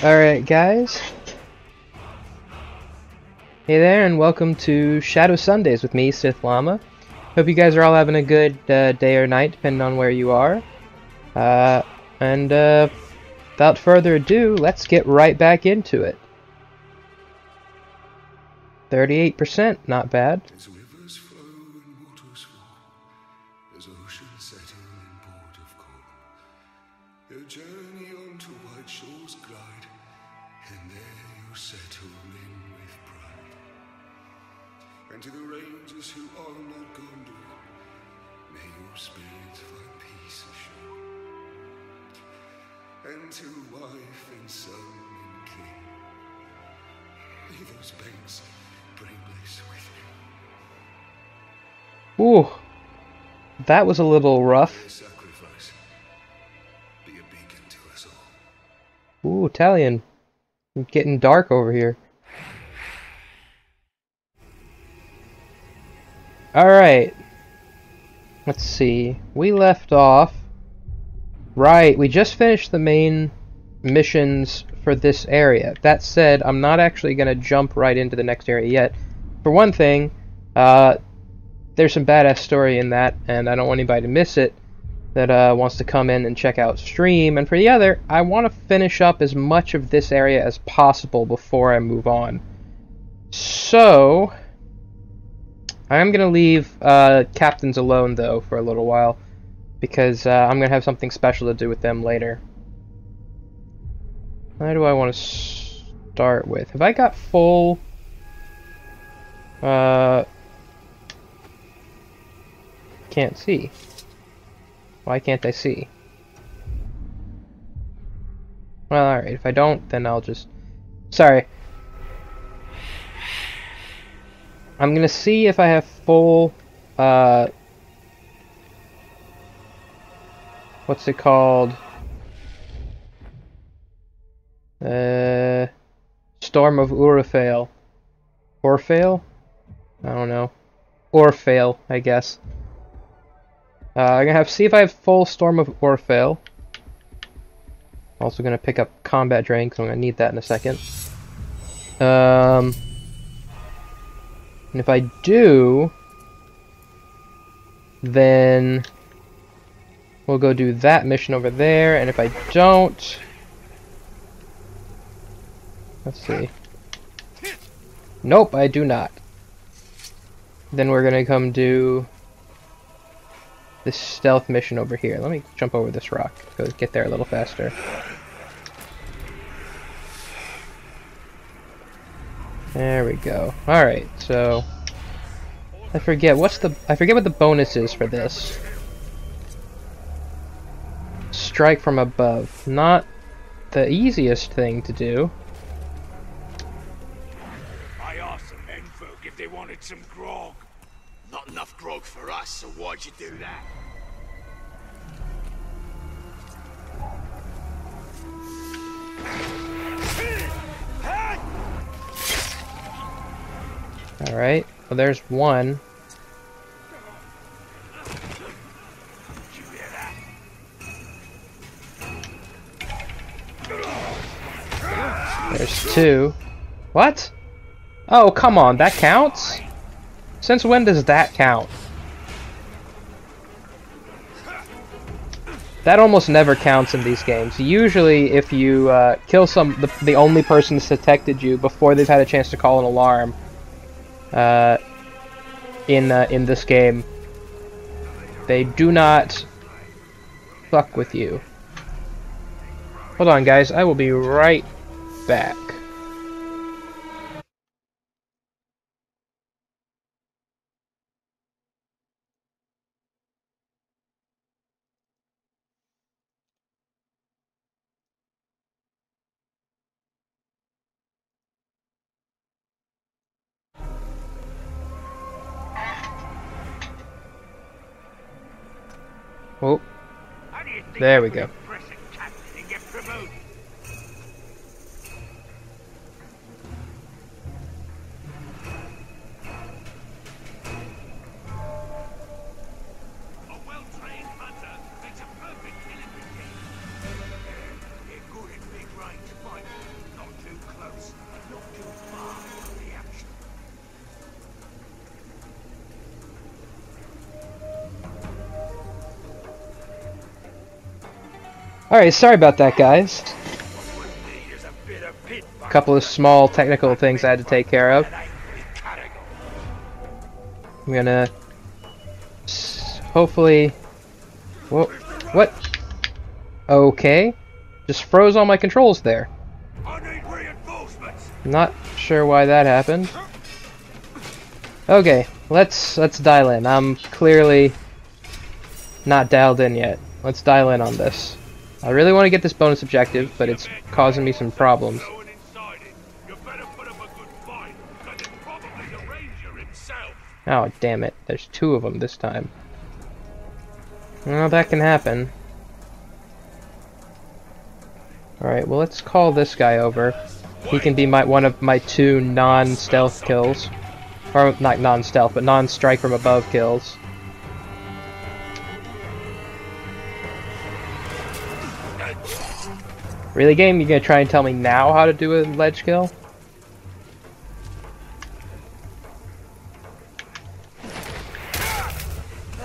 Alright, guys. Hey there, and welcome to Shadow Sundays with me, Sith Llama. Hope you guys are all having a good uh, day or night, depending on where you are. Uh, and uh, without further ado, let's get right back into it. 38%, not bad. That was a little rough. Ooh, Italian. Getting dark over here. Alright. Let's see. We left off. Right, we just finished the main missions for this area. That said, I'm not actually going to jump right into the next area yet. For one thing, uh, there's some badass story in that, and I don't want anybody to miss it that uh, wants to come in and check out stream. And for the other, I want to finish up as much of this area as possible before I move on. So, I'm going to leave uh, captains alone, though, for a little while, because uh, I'm going to have something special to do with them later. Why do I want to start with? Have I got full... Uh... Can't see. Why can't I see? Well, alright, if I don't, then I'll just... Sorry. I'm gonna see if I have full, uh... What's it called? Uh... Storm of Urufale. Orphail? I don't know. Orphail, I guess. Uh, I'm gonna have see if I have full Storm of Orphail. Also gonna pick up Combat Drain, because I'm gonna need that in a second. Um, and if I do, then we'll go do that mission over there, and if I don't, let's see. Nope, I do not. Then we're gonna come do this stealth mission over here. Let me jump over this rock. Go get there a little faster. There we go. Alright, so I forget what's the I forget what the bonus is for this. Strike from above. Not the easiest thing to do. I asked some menfolk if they wanted some grog. Enough grog for us, so why'd you do that? Alright. Well there's one. There's two. What? Oh, come on, that counts? Since when does that count? That almost never counts in these games. Usually, if you uh, kill some the, the only person that's detected you before they've had a chance to call an alarm, uh, in uh, in this game, they do not fuck with you. Hold on, guys. I will be right back. There we go. Alright, sorry about that, guys. What a couple of small technical things I had to take care of. I'm gonna hopefully. Whoa, what? Okay, just froze all my controls there. Not sure why that happened. Okay, let's let's dial in. I'm clearly not dialed in yet. Let's dial in on this. I really want to get this bonus objective, but it's causing me some problems. Oh, damn it. There's two of them this time. Well, that can happen. Alright, well, let's call this guy over. He can be my one of my two non-stealth kills. Or, not non-stealth, but non-strike from above kills. Really, game? You gonna try and tell me now how to do a ledge kill?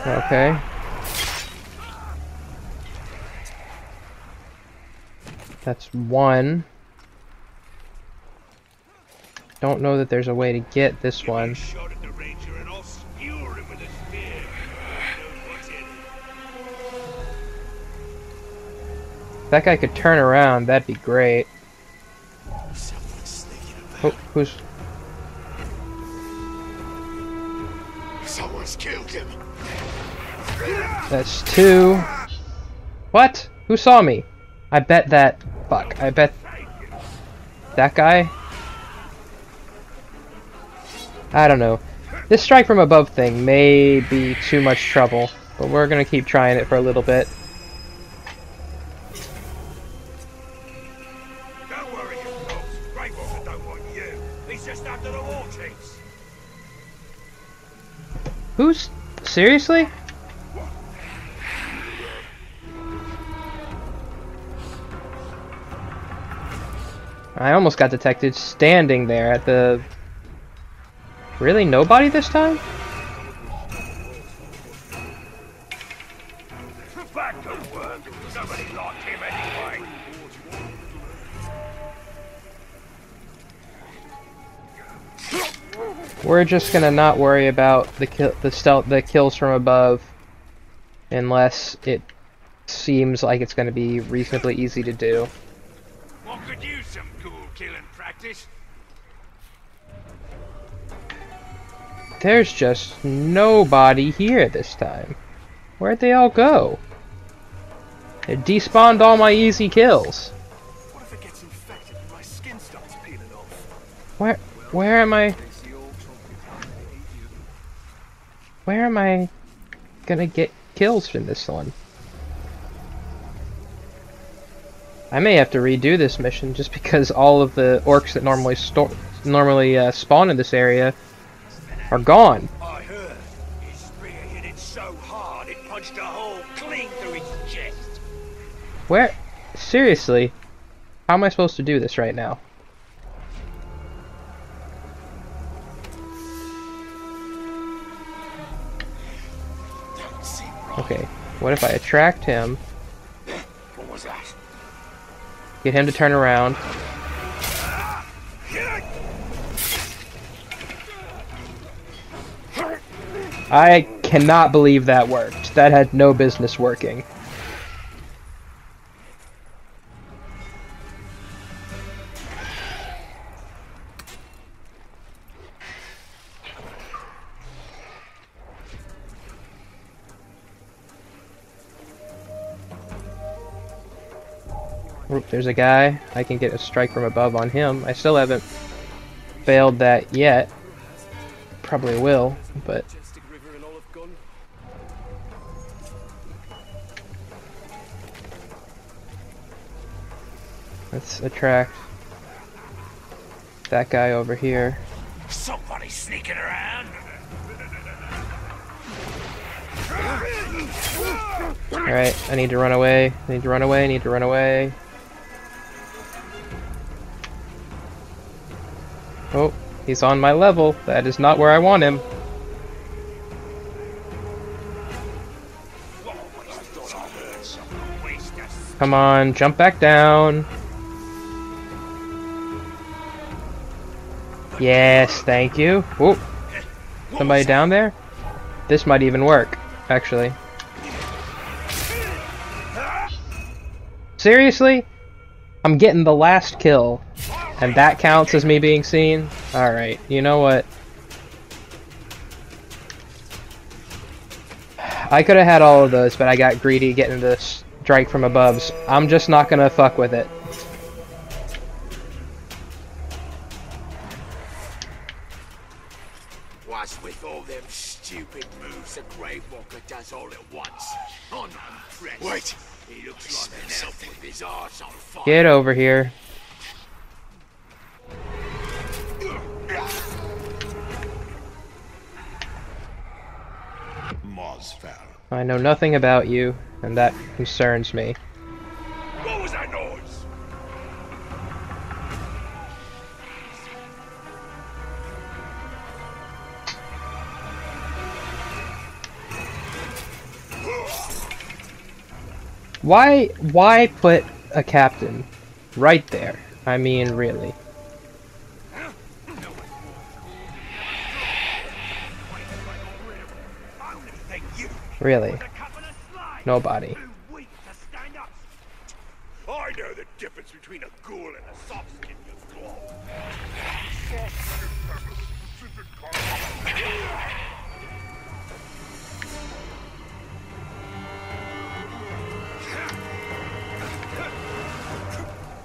Okay. That's one. Don't know that there's a way to get this one. That guy could turn around, that'd be great. Oh, who's... Someone's killed him. That's two. What? Who saw me? I bet that... Fuck. I bet... That guy? I don't know. This strike from above thing may be too much trouble, but we're gonna keep trying it for a little bit. Seriously? I almost got detected standing there at the... Really? Nobody this time? We're just gonna not worry about the kill, the stealth, the kills from above, unless it seems like it's gonna be reasonably easy to do. One could use some cool killing practice. There's just nobody here this time. Where'd they all go? It despawned all my easy kills. What if it gets infected and my skin starts peeling off? Where, where am I? Where am I gonna get kills from this one? I may have to redo this mission just because all of the orcs that normally normally uh, spawn in this area are gone. I heard his spear hit it so hard it punched a hole clean through its chest. Where? Seriously? How am I supposed to do this right now? Okay, what if I attract him, What was that? get him to turn around, I cannot believe that worked. That had no business working. Oop, there's a guy. I can get a strike from above on him. I still haven't failed that yet. Probably will, but Majestic River and Olive gone. let's attract that guy over here. Somebody sneaking around. Alright, I need to run away. I need to run away, I need to run away. Oh, he's on my level. That is not where I want him. Come on, jump back down. Yes, thank you. Whoop. Somebody down there? This might even work, actually. Seriously? I'm getting the last kill, and that counts as me being seen? Alright, you know what? I could have had all of those, but I got greedy getting the strike from above. So I'm just not gonna fuck with it. What's with all them stupid moves the Gravewalker does all at once? I'm not. Wait! He looks like an elf with his arse on fire. Get over here. I know nothing about you, and that concerns me. What was that noise? Why why put a captain right there? I mean, really. Really. Nobody.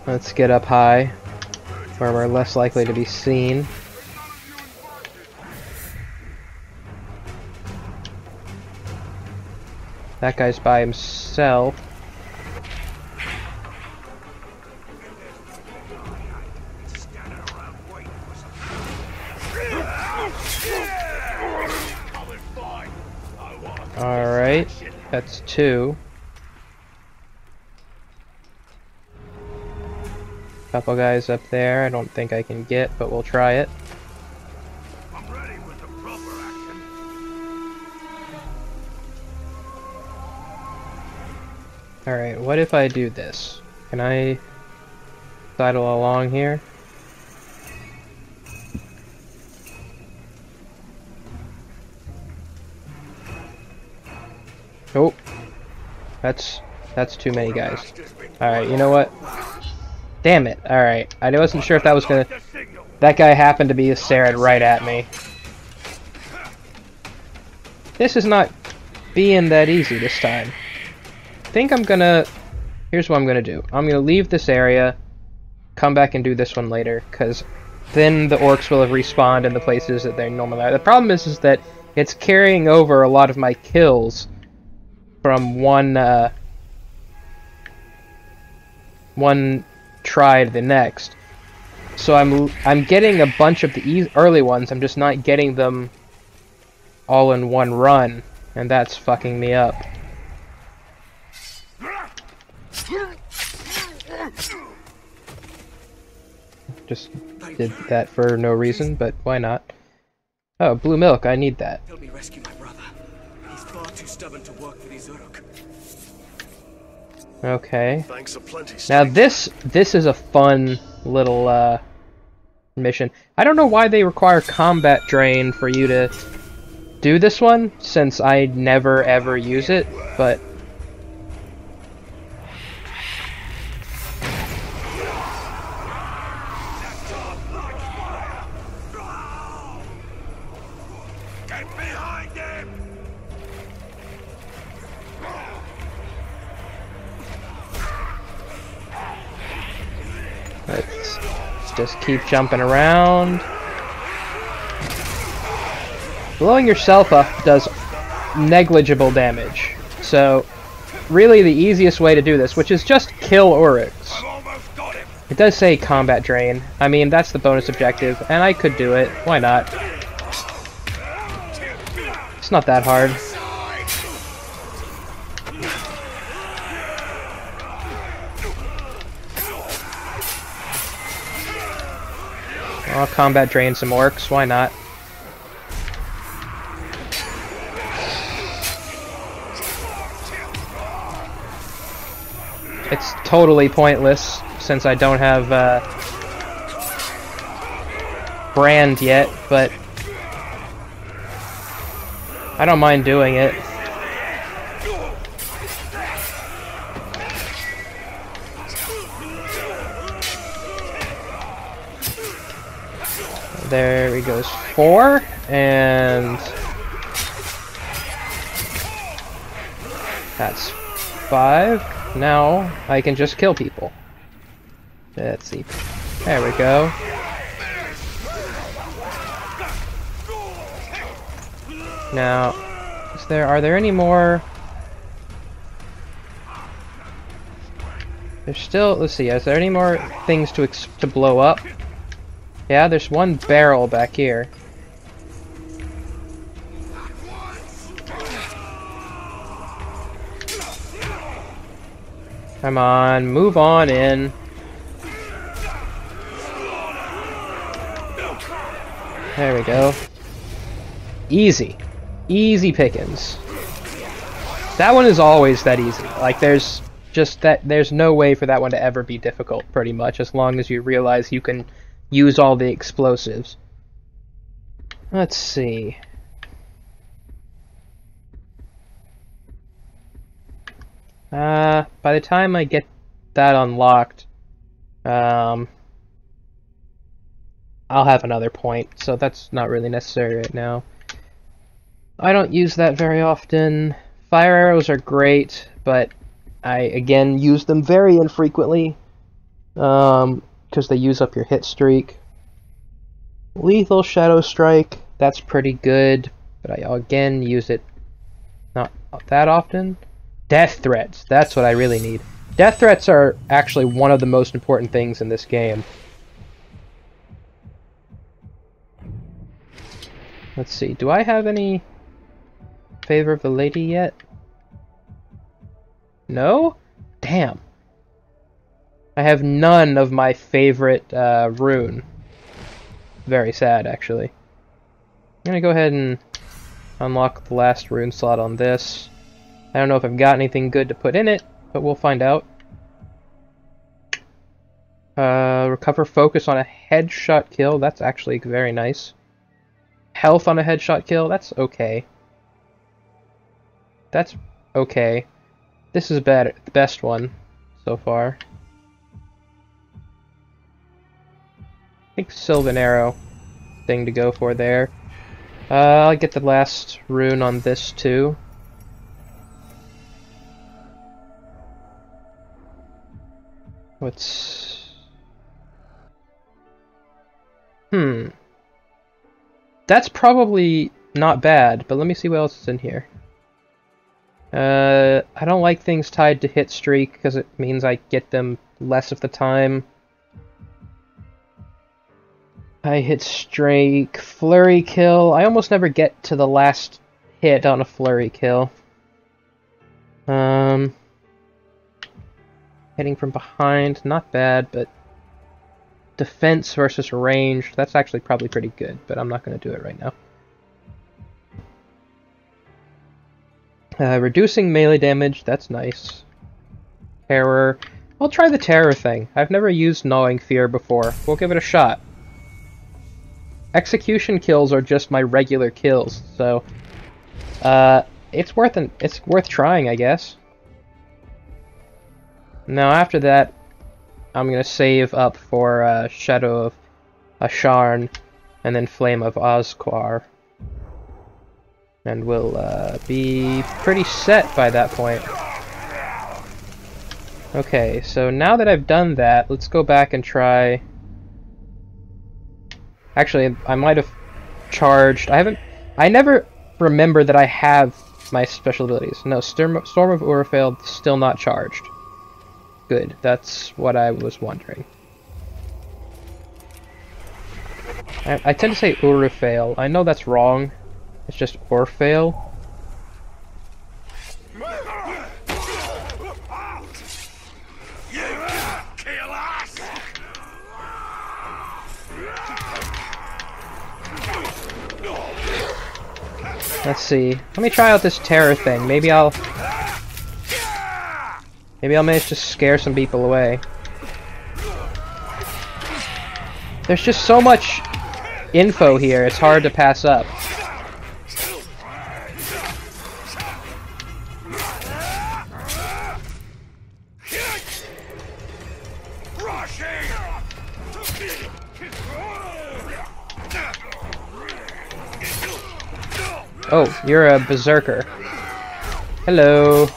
Let's get up high, where we're less likely to be seen. That guy's by himself. Alright, that's two. Couple guys up there, I don't think I can get, but we'll try it. Alright, what if I do this? Can I sidle along here? Oh, that's that's too many guys. Alright, you know what? Damn it. Alright, I wasn't sure if that was gonna... That guy happened to be a staring right at me. This is not being that easy this time. I think I'm gonna... Here's what I'm gonna do. I'm gonna leave this area, come back and do this one later, because then the orcs will have respawned in the places that they normally are. The problem is, is that it's carrying over a lot of my kills from one, uh, one to the next. So I'm I'm getting a bunch of the e early ones. I'm just not getting them all in one run, and that's fucking me up. Just did that for no reason, but why not? Oh, blue milk. I need that. Help me rescue my brother. He's far too stubborn to work for these Uruk. Okay. Thanks a plenty. Now this this is a fun little uh, mission. I don't know why they require combat drain for you to do this one, since I never ever use it, but just keep jumping around. Blowing yourself up does negligible damage, so really the easiest way to do this, which is just kill Oryx. I've almost got him! It does say combat drain. I mean, that's the bonus objective, and I could do it. Why not? It's not that hard. I'll combat drain some orcs, why not? It's totally pointless since I don't have uh, brand yet, but I don't mind doing it. There he goes. Four, and that's five. Now I can just kill people. Let's see. There we go. Now, is there are there any more? There's still. Let's see. Is there any more things to to blow up? Yeah, there's one barrel back here. Come on, move on in. There we go. Easy. Easy pickings. That one is always that easy. Like, there's just that, there's no way for that one to ever be difficult, pretty much, as long as you realize you can use all the explosives. Let's see. Uh, by the time I get that unlocked, um, I'll have another point, so that's not really necessary right now. I don't use that very often. Fire arrows are great, but I, again, use them very infrequently, um, because they use up your hit streak. Lethal Shadow Strike, that's pretty good, but I, again, use it not that often. Death threats. That's what I really need. Death threats are actually one of the most important things in this game. Let's see. Do I have any favor of the lady yet? No? Damn. I have none of my favorite uh, rune. Very sad, actually. I'm gonna go ahead and unlock the last rune slot on this. I don't know if I've got anything good to put in it, but we'll find out. Uh, recover focus on a headshot kill. That's actually very nice. Health on a headshot kill. That's okay. That's okay. This is bad, the best one so far. Think Sylvan Arrow thing to go for there. Uh, I'll get the last rune on this too. What's... Hmm. That's probably not bad, but let me see what else is in here. Uh, I don't like things tied to hit streak because it means I get them less of the time. I hit strike, flurry kill. I almost never get to the last hit on a flurry kill. Um, Hitting from behind, not bad, but defense versus range, that's actually probably pretty good, but I'm not going to do it right now. Uh, reducing melee damage, that's nice. Terror. I'll try the terror thing. I've never used Gnawing Fear before. We'll give it a shot. Execution kills are just my regular kills, so uh, it's worth an, it's worth trying, I guess. Now after that, I'm gonna save up for uh, Shadow of Acharn, and then Flame of Azkar. And we'll uh, be pretty set by that point. Okay, so now that I've done that, let's go back and try... Actually, I might have charged... I haven't... I never remember that I have my special abilities. No, Storm, Storm of Urufale still not charged. Good, that's what I was wondering. I, I tend to say Urufale. I know that's wrong. It's just Orfale. See. Let me try out this terror thing. Maybe I'll Maybe I'll manage to scare some people away. There's just so much info here, it's hard to pass up. You're a berserker. Hello.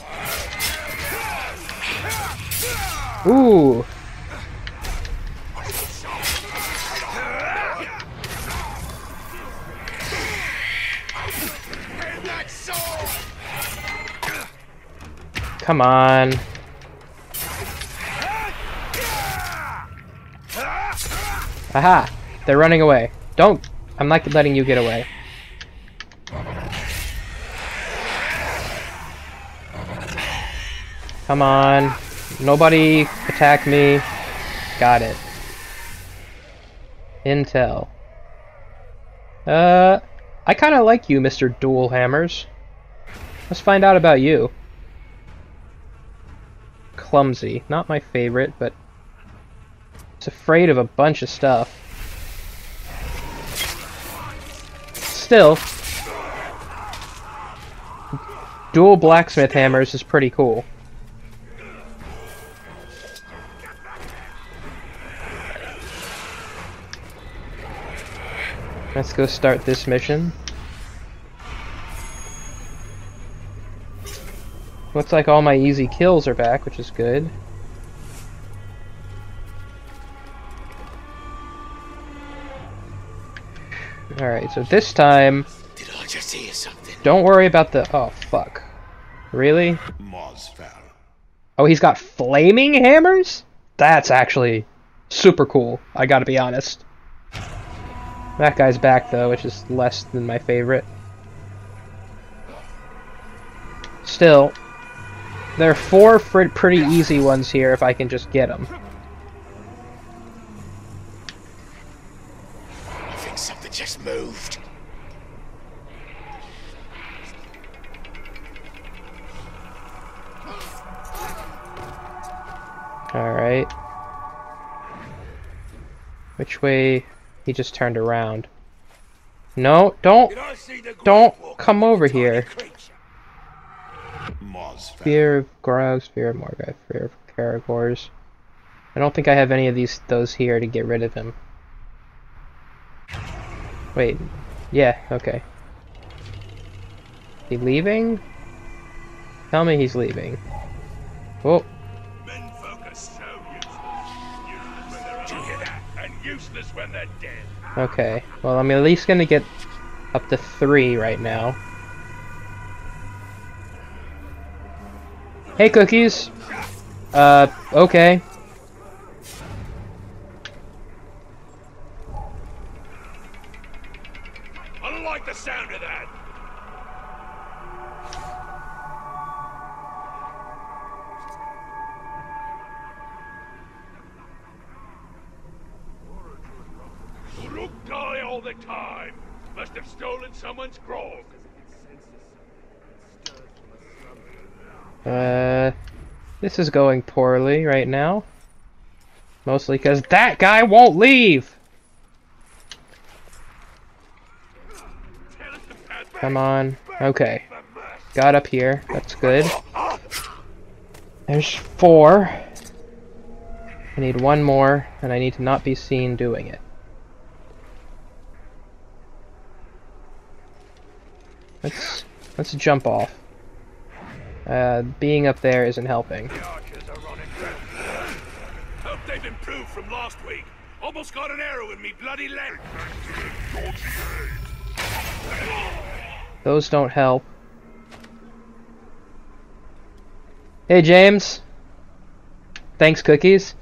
Ooh. Come on. Aha! They're running away. Don't! I'm not letting you get away. Come on. Nobody attack me. Got it. Intel. Uh, I kind of like you, Mr. Dual Hammers. Let's find out about you. Clumsy. Not my favorite, but it's afraid of a bunch of stuff. Still, dual blacksmith hammers is pretty cool. Let's go start this mission. Looks like all my easy kills are back, which is good. Alright, so this time... Did I just hear something? Don't worry about the... Oh, fuck. Really? Mosfell. Oh, he's got flaming hammers? That's actually super cool, I gotta be honest. That guy's back though, which is less than my favorite. Still, there are four pretty easy ones here if I can just get them. I think something just moved. Alright. Which way? He just turned around. No, don't, don't come over here. Fear of Grog, Fear of Morgoth, Fear of Caragors. I don't think I have any of these those here to get rid of him. Wait, yeah, okay. He leaving? Tell me he's leaving. Oh, okay. Well, I'm at least gonna get up to three right now. Hey, cookies. Uh, okay. I don't like the sound of that. The time. Must have stolen someone's grog. Uh, this is going poorly right now. Mostly because that guy won't leave! Come on. Okay. Got up here. That's good. There's four. I need one more, and I need to not be seen doing it. Let's let's jump off. Uh, being up there isn't helping. The archers are running ground. Hope they've improved from last week. Almost got an arrow in me bloody leg. Those don't help. Hey James. Thanks cookies.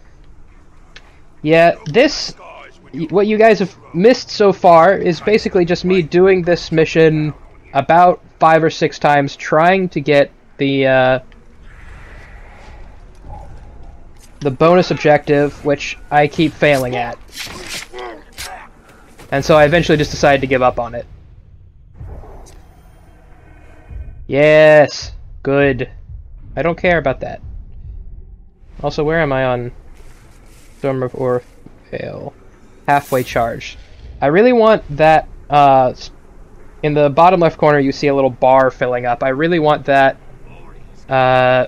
Yeah, this Guys, when y- what you guys have missed so far is basically just me doing this mission about five or six times trying to get the uh, the bonus objective which I keep failing at. And so I eventually just decided to give up on it. Yes. Good. I don't care about that. Also, where am I on Storm of Orpheal? Halfway charged. I really want that, uh, in the bottom left corner you see a little bar filling up. I really want that, uh,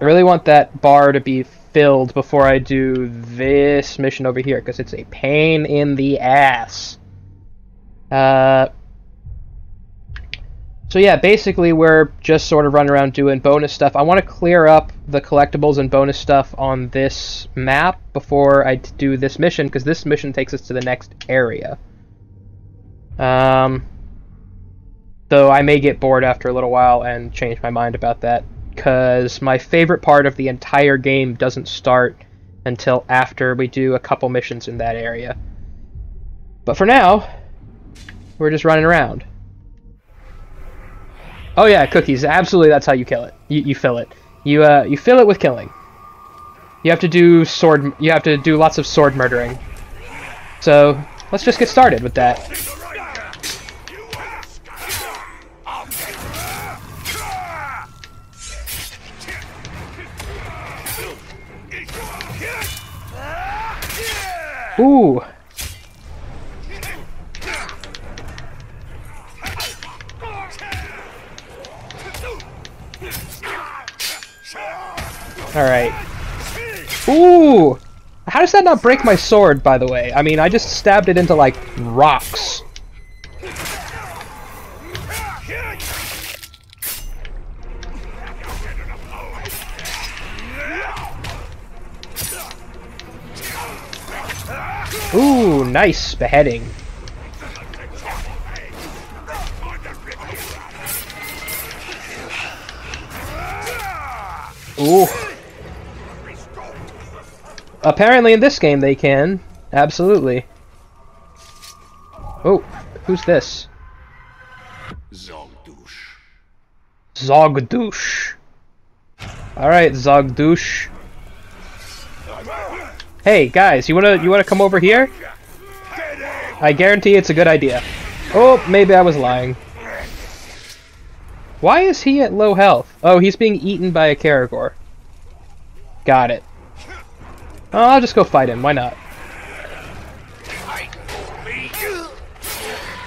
I really want that bar to be filled before I do this mission over here, because it's a pain in the ass. Uh, so yeah, basically we're just sort of running around doing bonus stuff. I want to clear up the collectibles and bonus stuff on this map before I do this mission, because this mission takes us to the next area. Um, though I may get bored after a little while and change my mind about that, because my favorite part of the entire game doesn't start until after we do a couple missions in that area. But for now, we're just running around. Oh yeah, cookies. Absolutely, that's how you kill it. You, you fill it. You uh you fill it with killing. You have to do sword. You have to do lots of sword murdering. So let's just get started with that. Ooh. All right. Ooh. How does that not break my sword, by the way? I mean, I just stabbed it into, like, rocks. Ooh, nice beheading. Ooh. Apparently in this game they can. Absolutely. Oh, who's this? Zogdush. Zogdush. Alright, Zogdush. Hey guys, you wanna you wanna come over here? I guarantee it's a good idea. Oh, maybe I was lying. Why is he at low health? Oh, he's being eaten by a Caragor. Got it. Oh, I'll just go fight him. Why not?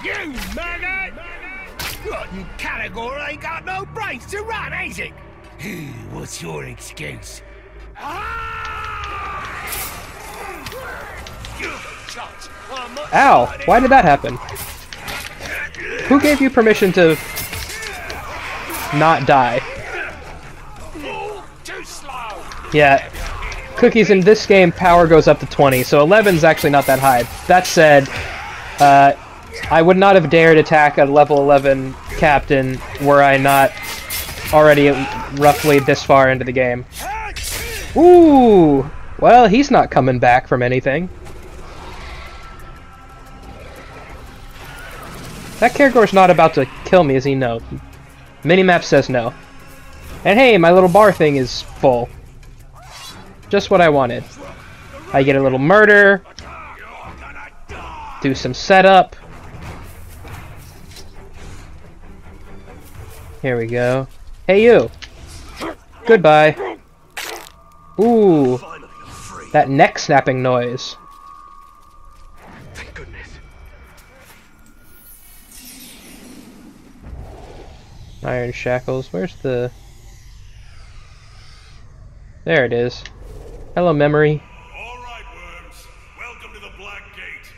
You maggot! Rotten Caragor ain't got no brains to run, ain't it? What's your excuse? Ow! Why did that happen? Who gave you permission to not die? Yeah. Cookies in this game, power goes up to 20, so 11's actually not that high. That said, uh, I would not have dared attack a level 11 captain were I not already roughly this far into the game. Ooh! Well, he's not coming back from anything. That Caragor's not about to kill me, is he? No. Minimap says no. And hey, my little bar thing is full. Just what I wanted. I get a little murder. Do some setup. Here we go. Hey you! Goodbye. Ooh, that neck snapping noise. Iron shackles. Where's the... There it is. Hello, memory. All right, worms. Welcome to the Black Gate.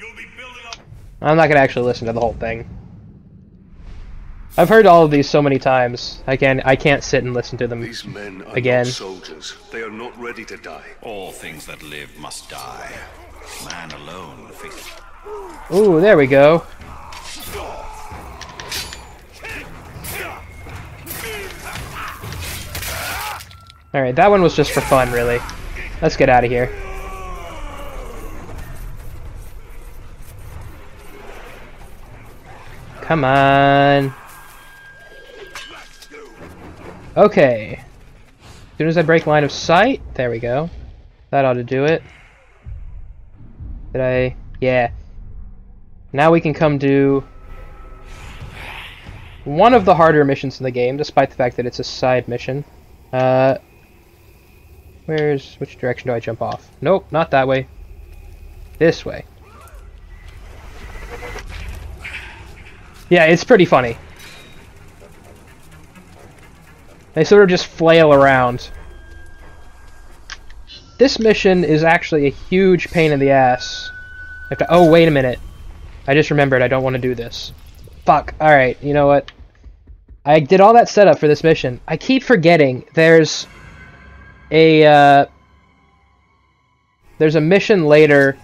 You'll be building up. I'm not gonna actually listen to the whole thing. I've heard all of these so many times. I can I can't sit and listen to them. These men are Again. not soldiers. They are not ready to die. All things that live must die. Man alone faces. Ooh, there we go. Alright, that one was just for fun, really. Let's get out of here. Come on. Okay. As soon as I break line of sight, there we go. That ought to do it. Did I? Yeah. Now we can come do one of the harder missions in the game, despite the fact that it's a side mission. Uh, where's which direction do I jump off? Nope, not that way. This way. Yeah, it's pretty funny. They sort of just flail around. This mission is actually a huge pain in the ass. I have to, oh, wait a minute. I just remembered I don't want to do this. Fuck. Alright, you know what? I did all that setup for this mission. I keep forgetting there's a, uh, There's a mission later.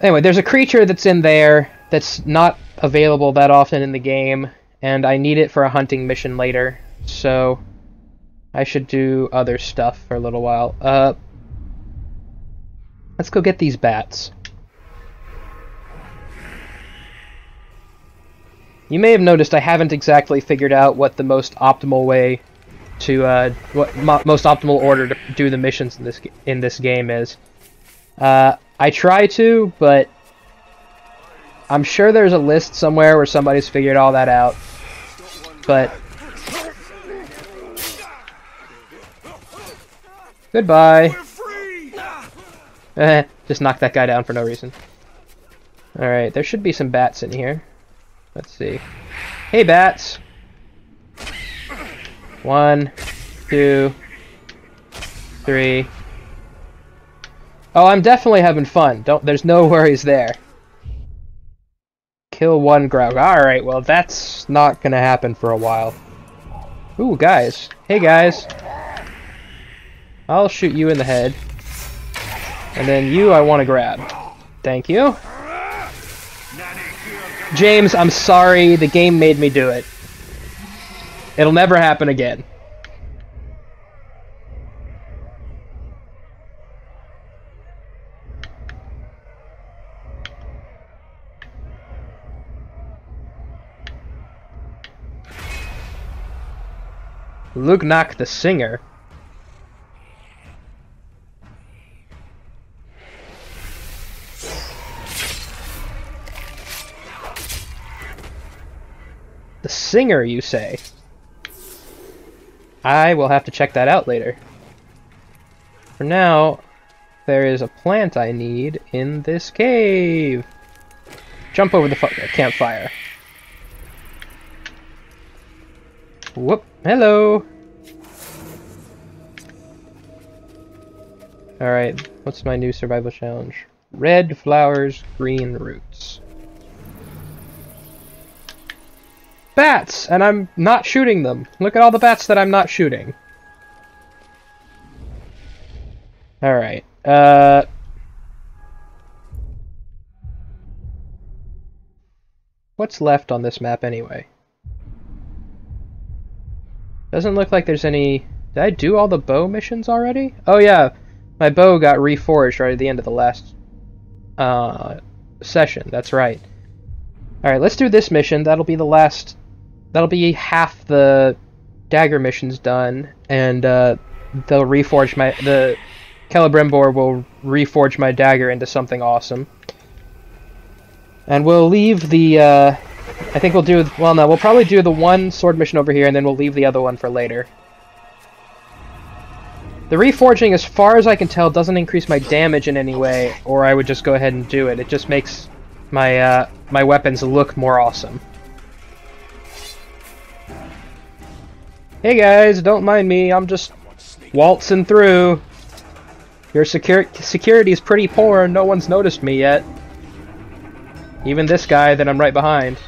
Anyway, there's a creature that's in there that's not available that often in the game, and I need it for a hunting mission later, so I should do other stuff for a little while. Uh, let's go get these bats. You may have noticed I haven't exactly figured out what the most optimal way to uh, what mo most optimal order to do the missions in this in this game is. Uh, I try to, but I'm sure there's a list somewhere where somebody's figured all that out. But goodbye. Just knock that guy down for no reason. Alright, there should be some bats in here. Let's see. Hey, bats! One, two, three. Oh, I'm definitely having fun. Don't. There's no worries there. Kill one Graug. Alright, well, that's not gonna happen for a while. Ooh, guys. Hey, guys. I'll shoot you in the head. And then you I want to grab. Thank you. James, I'm sorry. The game made me do it. It'll never happen again. Lugnak the singer. The singer, you say? I will have to check that out later. For now, there is a plant I need in this cave. Jump over the uh, campfire. Whoop. Hello. Alright, what's my new survival challenge? Red flowers, green roots. Bats! And I'm not shooting them. Look at all the bats that I'm not shooting. Alright, uh... What's left on this map anyway? Doesn't look like there's any... Did I do all the bow missions already? Oh yeah, my bow got reforged right at the end of the last uh, session. That's right. Alright, let's do this mission. That'll be the last... That'll be half the dagger missions done, and uh, they'll reforge my... The Celebrimbor will reforge my dagger into something awesome. And we'll leave the... Uh, I think we'll do, well no, we'll probably do the one sword mission over here and then we'll leave the other one for later. The reforging, as far as I can tell, doesn't increase my damage in any way, or I would just go ahead and do it. It just makes my, uh, my weapons look more awesome. Hey guys, don't mind me, I'm just waltzing through. Your secur security is pretty poor and no one's noticed me yet. Even this guy that I'm right behind.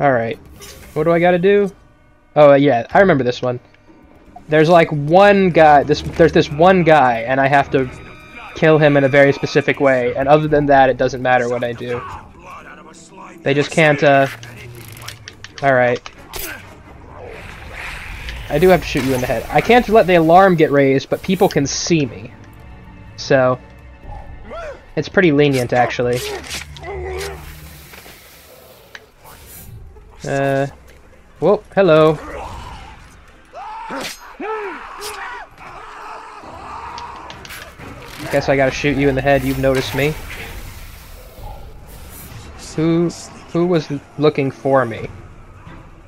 Alright. What do I gotta do? Oh, yeah, I remember this one. There's like one guy, this there's this one guy, and I have to kill him in a very specific way, and other than that, it doesn't matter what I do. They just can't, uh... Alright. I do have to shoot you in the head. I can't let the alarm get raised, but people can see me. So... It's pretty lenient, actually. Uh, whoa, hello. Guess I gotta shoot you in the head, you've noticed me. Who, Who was looking for me?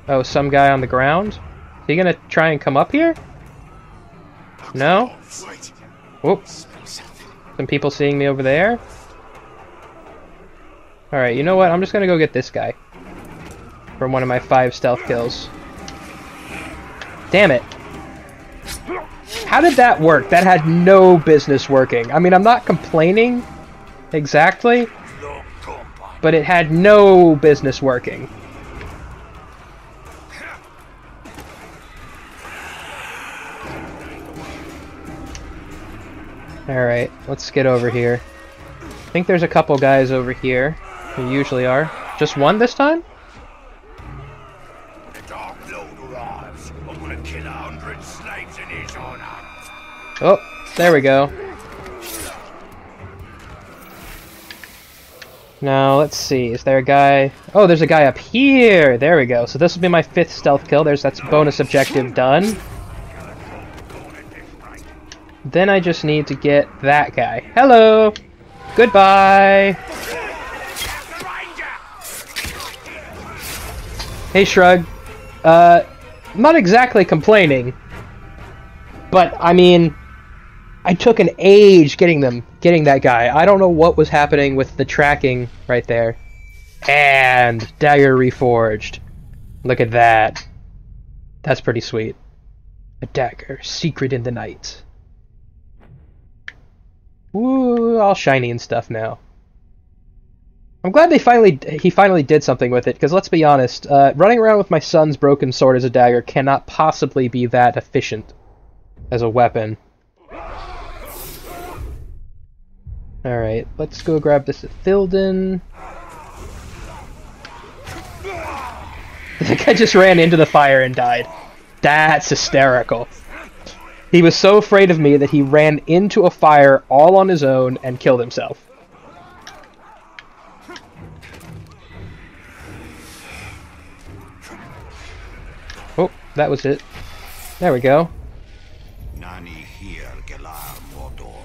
Oh, some guy on the ground? He gonna try and come up here? No? Wait. Whoop. Some people seeing me over there? Alright, you know what? I'm just gonna go get this guy. For one of my five stealth kills. Damn it. How did that work? That had no business working. I mean, I'm not complaining exactly, but it had no business working. Alright, let's get over here. I think there's a couple guys over here. There usually are. Just one this time? The Dark Lord arrives. I'm gonna kill a hundred slaves in his honor. Oh, there we go. Now, let's see. Is there a guy? Oh, there's a guy up here. There we go. So this will be my fifth stealth kill. There's that's bonus objective done. Then I just need to get that guy. Hello. Goodbye. Hey, Shrug. Uh, not exactly complaining, but I mean, I took an age getting them, getting that guy. I don't know what was happening with the tracking right there. And dagger reforged. Look at that. That's pretty sweet. A dagger, secret in the night. Woo, all shiny and stuff now. I'm glad they finally he finally did something with it because let's be honest, uh, running around with my son's broken sword as a dagger cannot possibly be that efficient as a weapon. Alright, let's go grab this at Thilden. The guy just ran into the fire and died. That's hysterical. He was so afraid of me that he ran into a fire all on his own and killed himself. Oh, that was it. There we go. Nani here, Galar Mordor.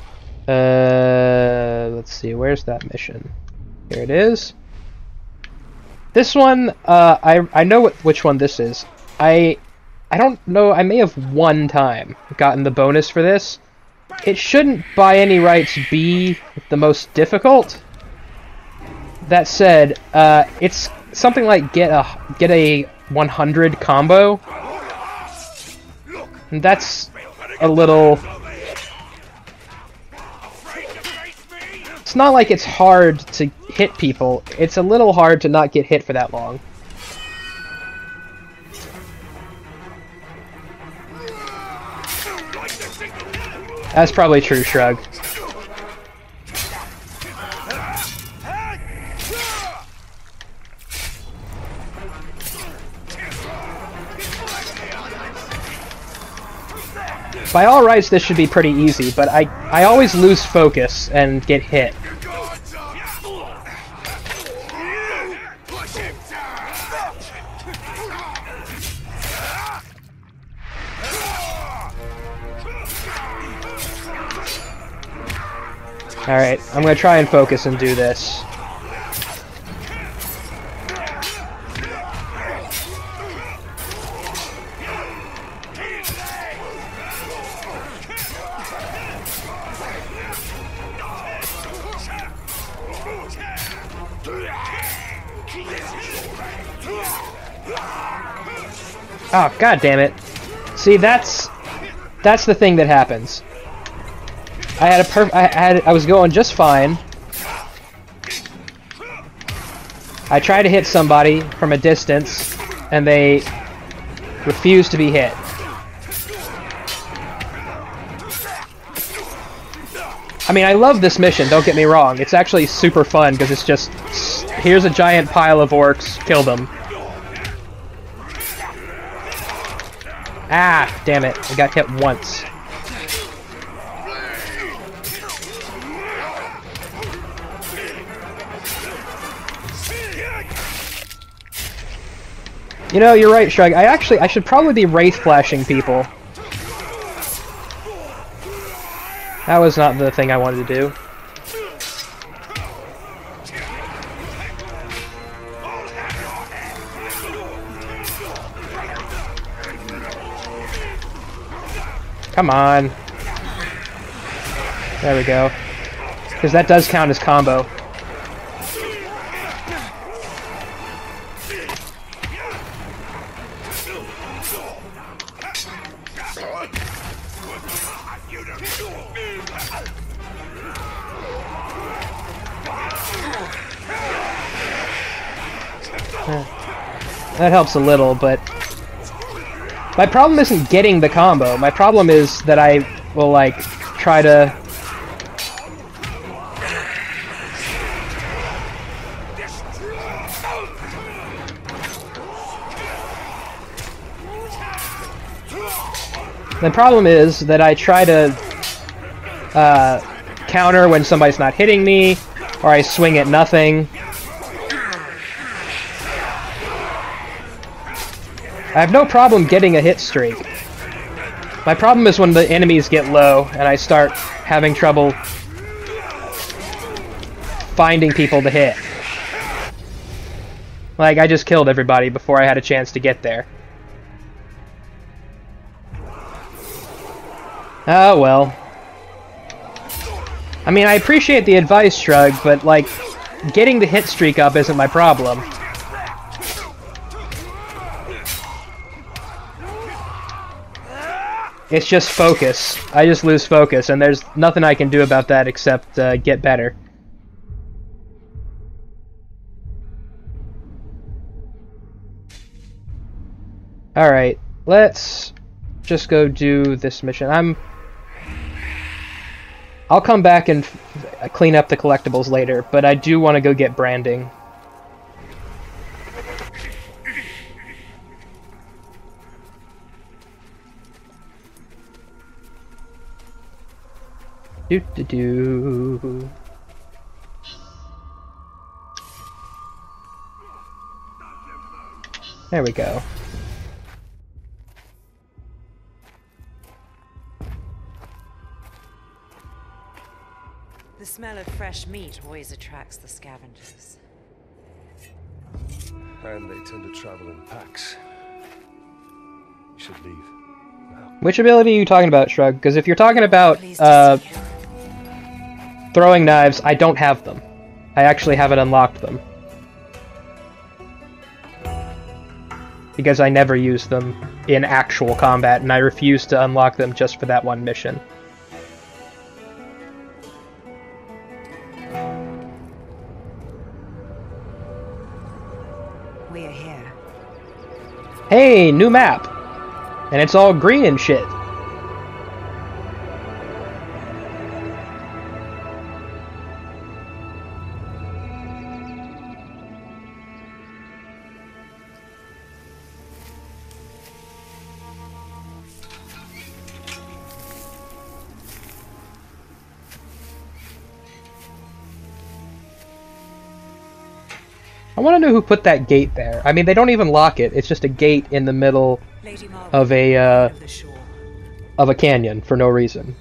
Uh, let's see, where's that mission? Here it is. This one, uh, I I know what, which one this is. I I don't know. I may have one time gotten the bonus for this. It shouldn't, by any rights, be the most difficult. That said, uh, it's something like get a get a 100 combo. And that's a little It's not like it's hard to hit people. It's a little hard to not get hit for that long. That's probably true, Shrug. By all rights, this should be pretty easy, but I, I always lose focus and get hit. Alright, I'm gonna try and focus and do this. Oh, god damn it. See, that's that's the thing that happens. I had a perf I had I was going just fine. I tried to hit somebody from a distance and they refused to be hit. I mean, I love this mission, don't get me wrong. It's actually super fun because it's just here's a giant pile of orcs, kill them. Ah, damn it. I got hit once. You know, you're right, Shrug. I actually, I should probably be wraith flashing people. That was not the thing I wanted to do. Come on. There we go. Because that does count as combo. That helps a little, but my problem isn't getting the combo. My problem is that I will like try to The problem is that I try to uh, counter when somebody's not hitting me, or I swing at nothing. I have no problem getting a hit streak. My problem is when the enemies get low and I start having trouble finding people to hit. Like, I just killed everybody before I had a chance to get there. Oh, well. I mean, I appreciate the advice, Shrug, but, like, getting the hit streak up isn't my problem. It's just focus. I just lose focus, and there's nothing I can do about that except uh, get better. Alright, let's just go do this mission. I'm... I'll come back and clean up the collectibles later, but I do want to go get branding. Do do do. There we go. The smell of fresh meat always attracts the scavengers. And they tend to travel in packs. You should leave. Which ability are you talking about, Shrug? Because if you're talking about uh, see you. Throwing knives, I don't have them. I actually haven't unlocked them. Because I never use them in actual combat, and I refuse to unlock them just for that one mission. We are here. Hey, new map! And it's all green and shit. I want to know who put that gate there. I mean, they don't even lock it. It's just a gate in the middle of a uh, of the shore. of a canyon for no reason.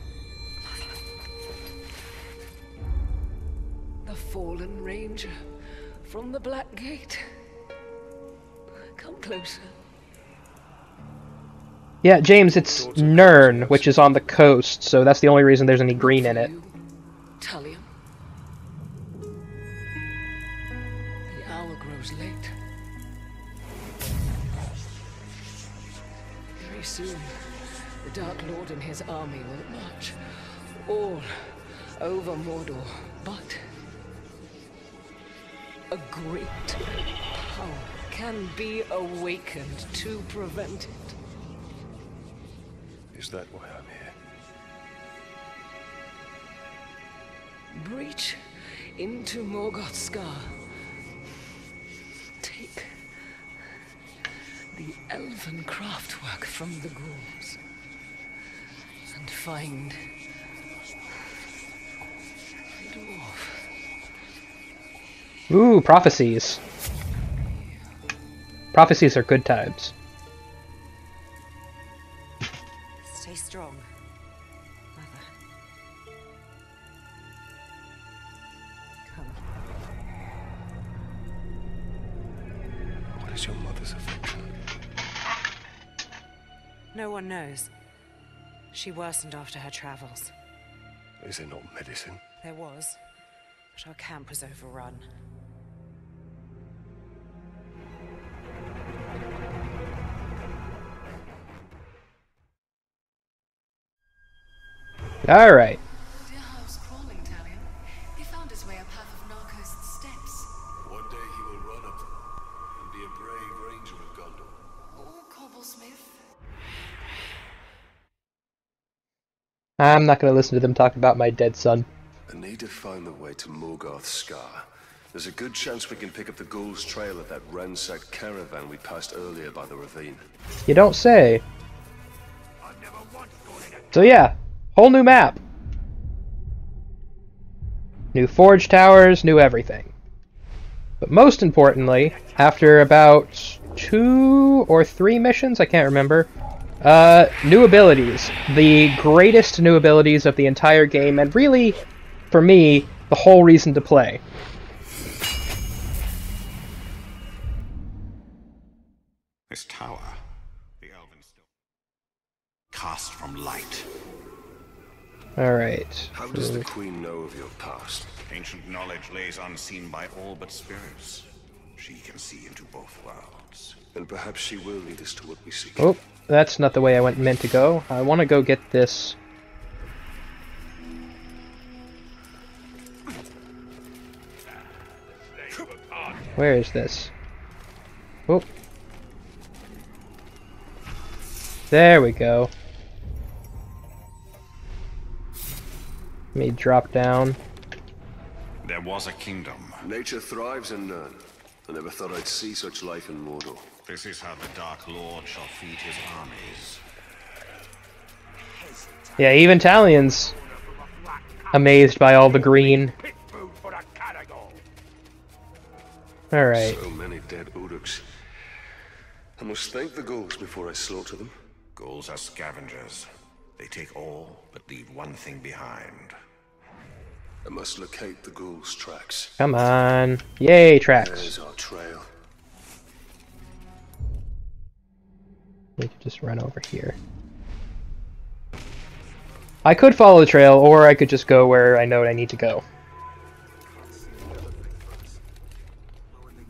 The fallen ranger from the Black Gate. Come closer. Yeah, James, it's Nurn, which is on the coast, so that's the only reason there's any green in it. You, over Mordor, but a great power can be awakened to prevent it. Is that why I'm here? Breach into Morgoth's scar. Take the elven craftwork from the ghouls and find the dwarf. Ooh, prophecies. Prophecies are good times. Stay strong, Mother. Come. What is your mother's affliction? No one knows. She worsened after her travels. Is there not medicine? There was, but our camp was overrun. All right. Dear crawling, Talion. He found his way up half of Narcos' steps. One day he will run up and be a brave ranger of Gondor. Or Cobblesmith. I'm not going to listen to them talk about my dead son. I need to find the way to Morgoth's Scar. There's a good chance we can pick up the Ghoul's trail of that ransacked caravan we passed earlier by the ravine. You don't say. So yeah, whole new map. New forge towers, new everything. But most importantly, after about two or three missions, I can't remember, uh, new abilities. The greatest new abilities of the entire game, and really, for me, the whole reason to play. This tower, the elven cast from light. Alright. How does the Queen know of your past? Ancient knowledge lays unseen by all but spirits. She can see into both worlds. And perhaps she will lead us to what we seek. Oh, that's not the way I went meant to go. I want to go get this. Where is this? Oh. There we go. Me drop down. There was a kingdom. Nature thrives in Nurn. I never thought I'd see such life in Mordor. This is how the Dark Lord shall feed his armies. Yeah, even Talions amazed by all the green. Alright. So many dead Uruks. I must thank the ghouls before I slaughter them. Ghouls are scavengers. They take all, but leave one thing behind. I must locate the ghouls' tracks. Come on. Yay, tracks. There's our trail. We could just run over here. I could follow the trail, or I could just go where I know I need to go.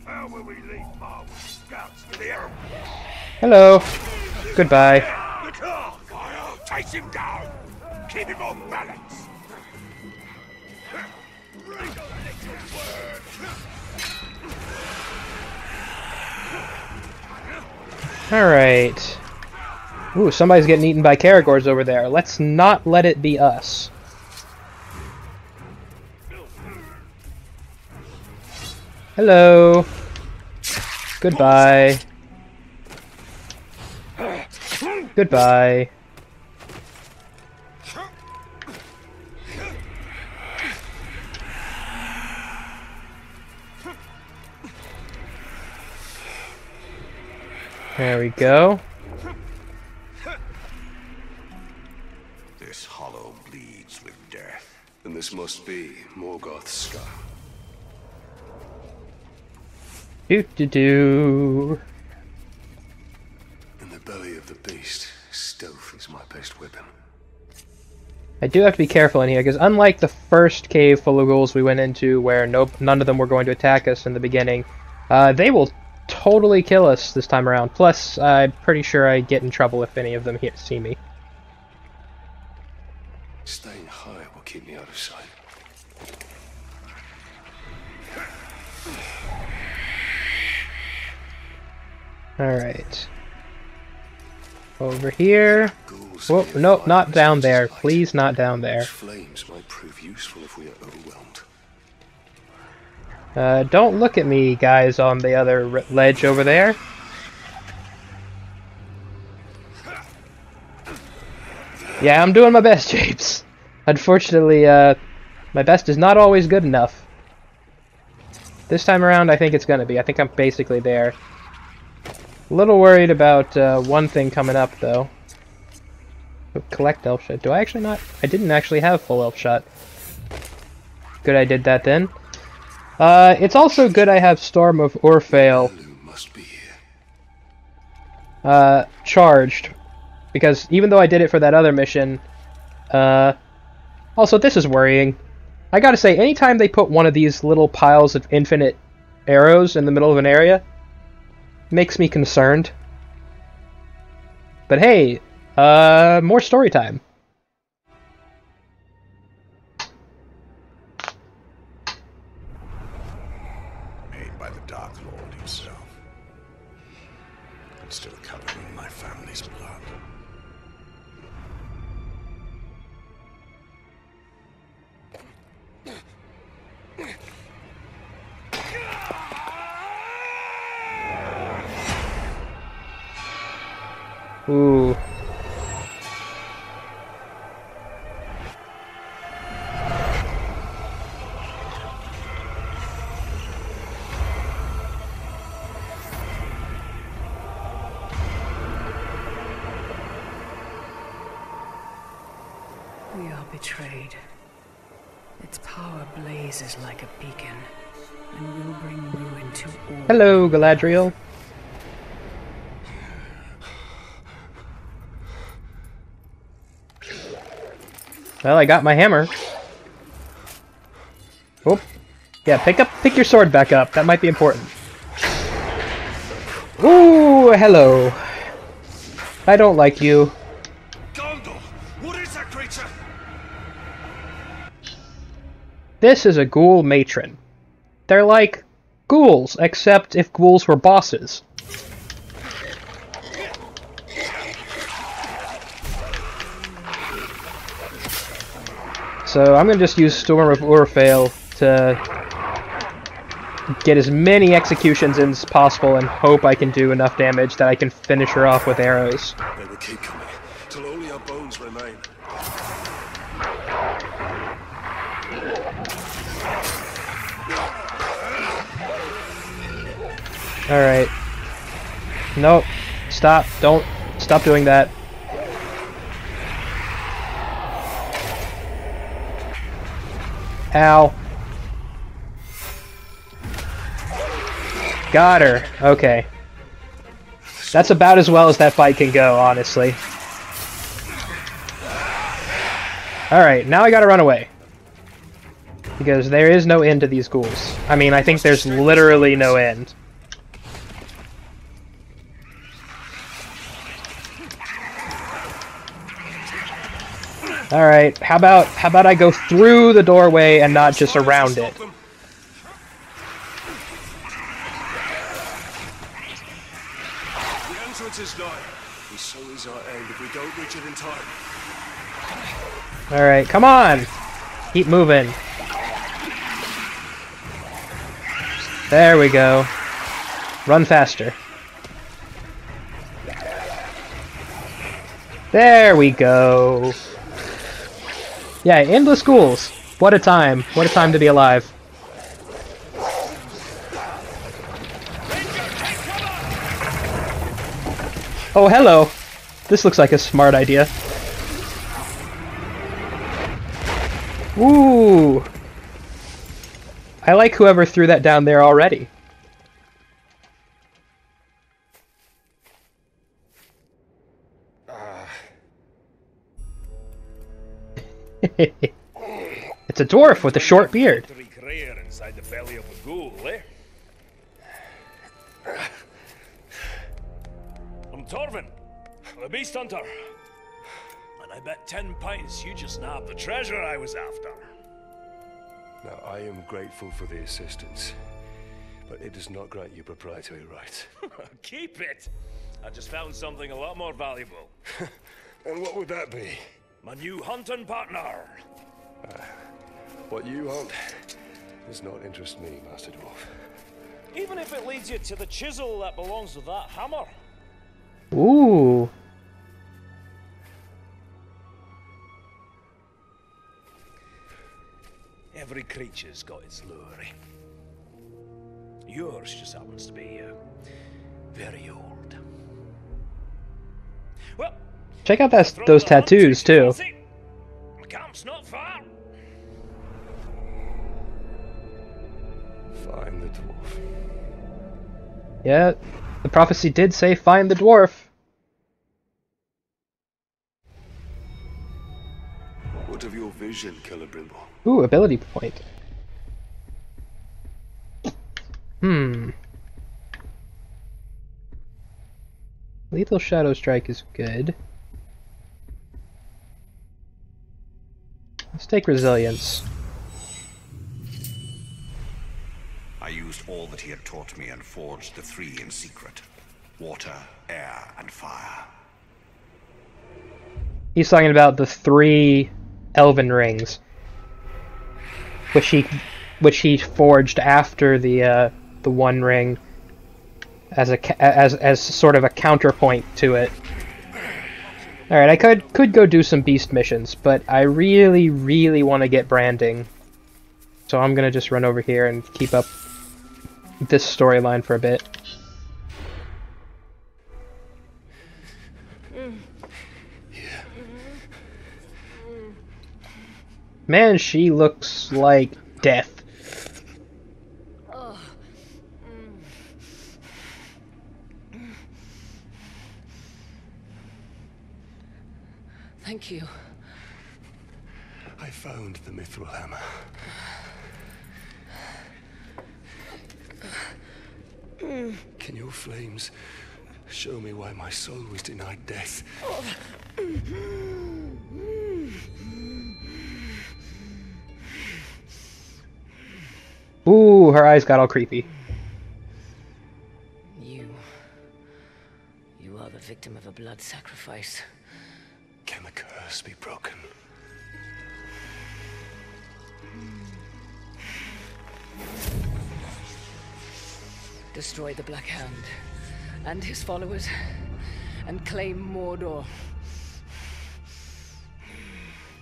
How will we leave Marvel scouts to the arrow? Hello. Goodbye. The car! Fire! Chase him down! Keep him on Alright. Ooh, somebody's getting eaten by Caragors over there. Let's not let it be us. Hello. Goodbye. Goodbye. There we go. This hollow bleeds with death. And this must be Morgoth's Scar. Do do do. In the belly of the beast, stealth is my best weapon. I do have to be careful in here because unlike the first cave full of ghouls we went into, where no none of them were going to attack us in the beginning, uh, they will totally kill us this time around. Plus, I'm pretty sure I get in trouble if any of them here see me. Staying high will keep me out of sight. All right. Over here. Whoa, fear no, not down there. Please, not down there. Flames might prove useful if we are overwhelmed. Uh, don't look at me, guys, on the other ledge over there. Yeah, I'm doing my best, Japes. Unfortunately, uh, my best is not always good enough. This time around, I think it's gonna be. I think I'm basically there. A little worried about uh, one thing coming up, though. Collect elf shot. Do I actually not? I didn't actually have full elf shot. Good, I did that then. Uh, it's also good I have Storm of Urfael. uh, charged Because even though I did it for that other mission, uh, also this is worrying. I gotta say, anytime they put one of these little piles of infinite arrows in the middle of an area, makes me concerned. But hey, uh, more story time. Ooh. We are betrayed. Its power blazes like a beacon, and will bring ruin to all. Hello, Galadriel. Well, I got my hammer. Oh, yeah. Pick up, pick your sword back up. That might be important. Ooh, hello. I don't like you. Gondor! What is that creature? This is a ghoul matron. They're like ghouls, except if ghouls were bosses. So I'm gonna just use Storm of Urfael to get as many executions in as possible and hope I can do enough damage that I can finish her off with arrows. They will keep coming, till only our bones remain. Alright. Nope. Stop. Don't. Stop doing that. Ow. Got her. Okay. That's about as well as that fight can go, honestly. Alright, now I gotta run away. Because there is no end to these ghouls. I mean, I think there's literally no end. All right. How about how about I go through the doorway and not just around it? The entrance is nigh, and so is our end if we don't reach it in time. All right. Come on. Keep moving. There we go. Run faster. There we go. Yeah, endless schools. What a time. What a time to be alive. Oh, hello. This looks like a smart idea. Ooh. I like whoever threw that down there already. It's a dwarf with a short beard. Inside the belly of a ghoul, eh? I'm Torvin, the Beast Hunter. And I bet ten pints you just nabbed the treasure I was after. Now, I am grateful for the assistance, but it does not grant you proprietary rights. Keep it! I just found something a lot more valuable. and what would that be? My new hunting partner. What you hunt does not interest me, Master Dwarf. Even if it leads you to the chisel that belongs with that hammer. Ooh. Every creature's got its lure. Yours just happens to be uh, very old. Well, Check out that, those tattoos, if you too. Yeah, the prophecy did say find the dwarf. What of your vision, Celebrimbor? Ooh, ability point. Hmm. Lethal Shadow Strike is good. Let's take Resilience. I used all that he had taught me and forged the three in secret. Water, air, and fire. He's talking about the three Elven rings, which he, which he forged after the uh, the One Ring, as a as as sort of a counterpoint to it. All right, I could could go do some beast missions, but I really really want to get branding, so I'm gonna just run over here and keep up this storyline for a bit. Man, she looks like death. Thank you. I found the Mithril Hammer. Can your flames show me why my soul was denied death? Ooh, her eyes got all creepy. You. You are the victim of a blood sacrifice. Can the curse be broken? Destroy the Black Hand and his followers and claim Mordor.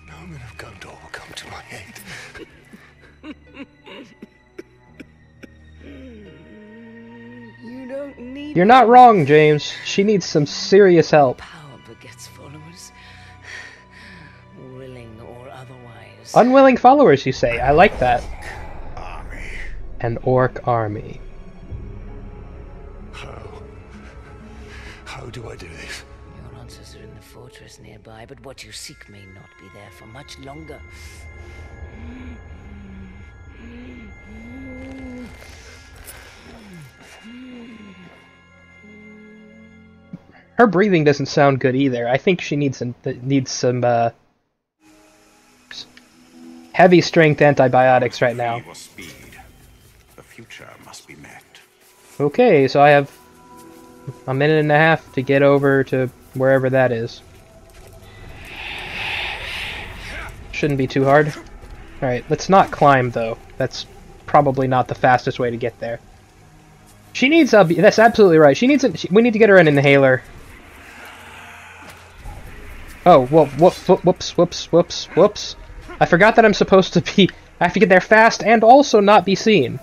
No man of Gondor will come to my aid. You don't need You're not wrong, James. She needs some serious help. power begets followers. Willing or otherwise. Unwilling followers, you say. I like that. Army. An orc army. How do I do this? Your answers are in the fortress nearby, but what you seek may not be there for much longer. Her breathing doesn't sound good either. I think she needs some needs some uh, heavy strength antibiotics right now. Three was speed. The future must be met. Okay, so I have a minute and a half to get over to wherever that is. Shouldn't be too hard. Alright, let's not climb though. That's probably not the fastest way to get there. She needs uh, a. That's absolutely right. She needs a. She, we need to get her an inhaler. Oh, whoa, whoops, whoops, whoops, whoops, whoops. I forgot that I'm supposed to be. I have to get there fast and also not be seen.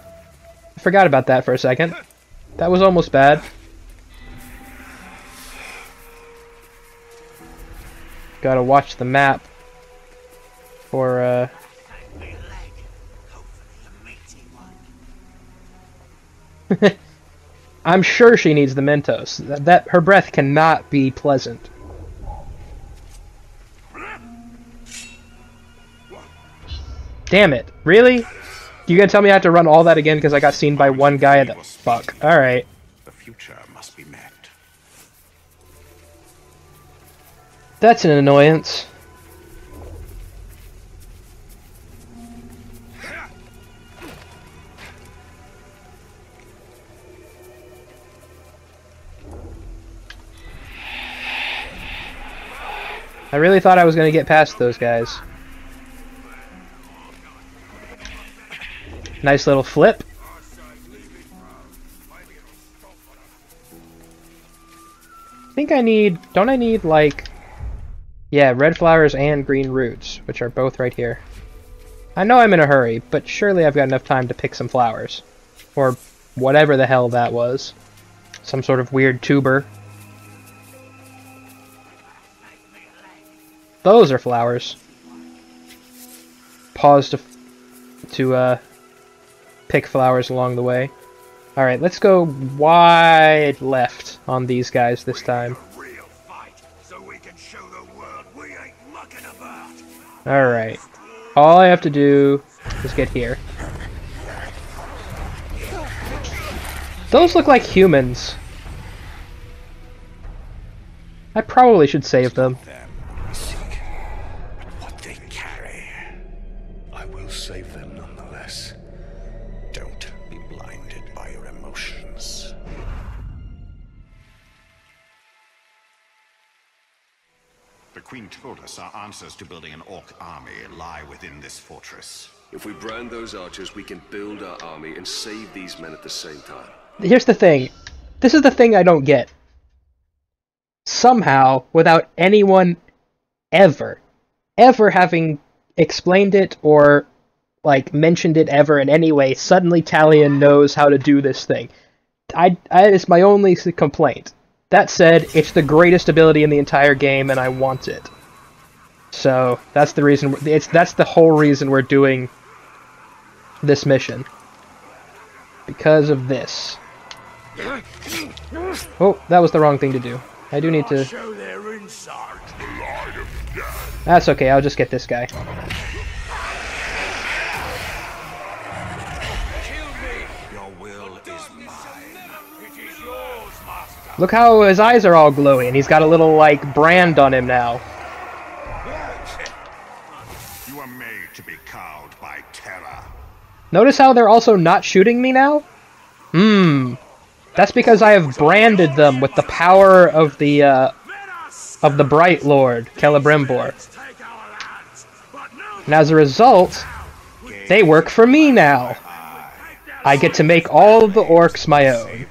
I forgot about that for a second. That was almost bad. Gotta watch the map. For, uh... I'm sure she needs the Mentos. That, that her breath cannot be pleasant. Damn it! Really? You gonna tell me I have to run all that again because I got seen by one guy at the fuck? All right. The future That's an annoyance. I really thought I was going to get past those guys. Nice little flip. I think I need... Don't I need, like... Yeah, red flowers and green roots, which are both right here. I know I'm in a hurry, but surely I've got enough time to pick some flowers. Or whatever the hell that was. Some sort of weird tuber. Those are flowers. Pause to to uh, pick flowers along the way. All right, let's go wide left on these guys this time. About. All right. all I have to do is get here. Those look like humans. I probably should save them. Queen told us our answers to building an Orc army lie within this fortress. If we brand those archers, we can build our army and save these men at the same time. Here's the thing. This is the thing I don't get. Somehow, without anyone ever, ever having explained it or like mentioned it ever in any way, suddenly Talion knows how to do this thing. I, I it's my only complaint. That said, it's the greatest ability in the entire game, and I want it. So that's the reason. It's that's the whole reason we're doing this mission because of this. Oh, that was the wrong thing to do. I do need to. Show their inside. That's okay. I'll just get this guy. Look how his eyes are all glowy, and he's got a little like brand on him now. You are made to be cowed by terror. Notice how they're also not shooting me now? Hmm. That's because I have branded them with the power of the uh, of the Bright Lord, Celebrimbor. Take our lands, but no And as a result, they work for me now. I get to make all of the orcs my own.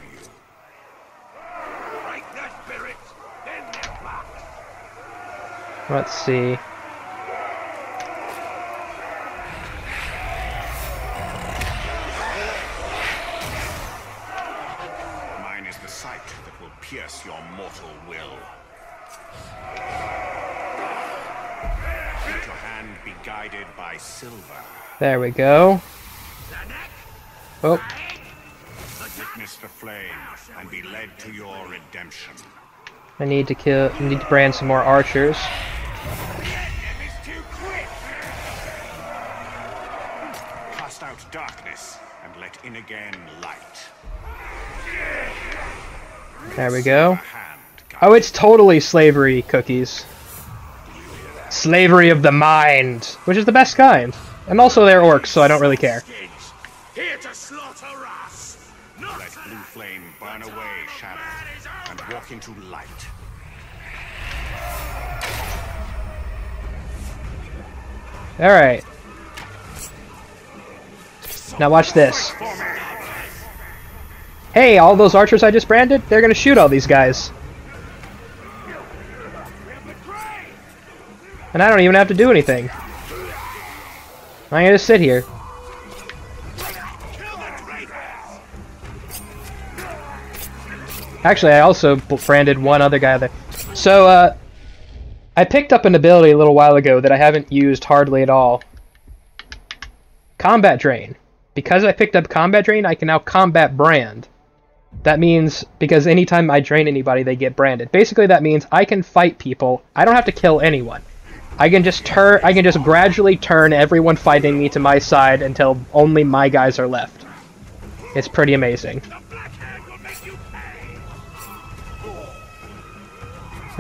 break their spirits, then they're back. Let's see. Mine is the sight that will pierce your mortal will. Let your hand be guided by silver. There we go. Oh, Witness the flame and be led to your redemption. I need to kill. I need to brand some more archers. Again light. There we go. A hand guide Oh, it's totally slavery cookies. Slavery of the mind, which is the best kind. And also they're orcs, so I don't really care. Here to slaughter us. Not Let blue flame burn away shadow and walk into light. Alright. Now watch this. Hey, all those archers I just branded, they're gonna shoot all these guys. And I don't even have to do anything. I'm gonna just sit here. Actually, I also branded one other guy there. So, uh, I picked up an ability a little while ago that I haven't used hardly at all. Combat Drain. Because I picked up Combat Drain, I can now Combat Brand. That means because anytime I drain anybody, they get branded. Basically, that means I can fight people. I don't have to kill anyone. I can just turn. I can just gradually turn everyone fighting me to my side until only my guys are left. It's pretty amazing. the black hand will make you pay.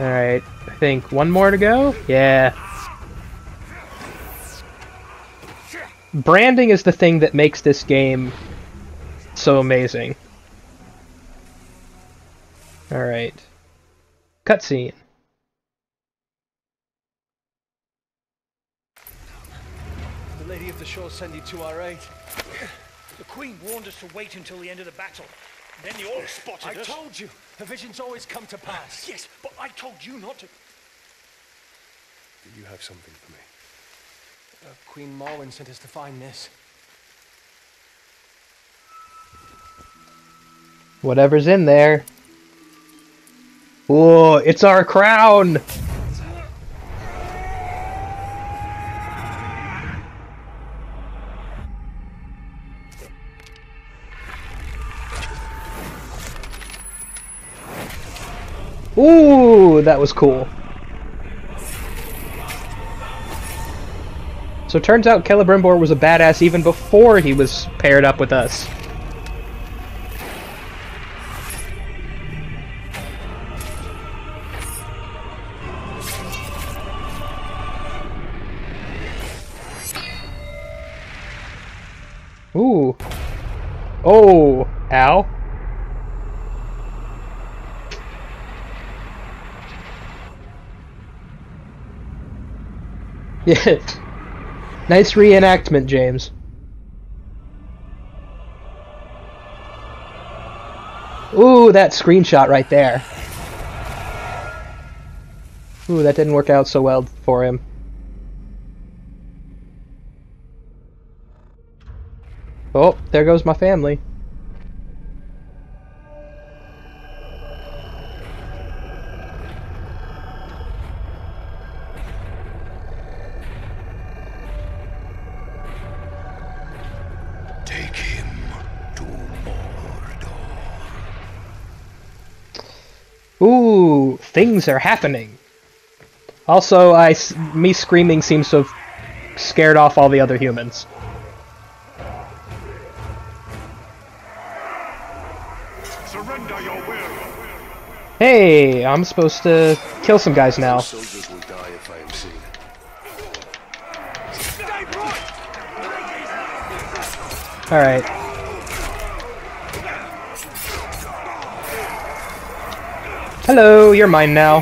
All right, I think one more to go. Yeah. Branding is the thing that makes this game so amazing. All right. Cutscene. The Lady of the Shore sent you to our aid. The Queen warned us to wait until the end of the battle. Then the orcs spotted I us. told you, the visions always come to pass. Yes, but I told you not to. Do you have something for me? Uh, Queen Marwen sent us to find this. Whatever's in there. Whoa, it's our crown! Ooh, that was cool. So it turns out Celebrimbor was a badass even before he was paired up with us. Ooh. Oh, ow. Yeah. Nice reenactment, James. Ooh, that screenshot right there. Ooh, that didn't work out so well for him. Oh, there goes my family. Ooh, things are happening. Also, I me screaming seems to have scared off all the other humans. Surrender your will. Hey, I'm supposed to kill some guys now. Soldiers will die if I am seen. Alright. Hello, you're mine now.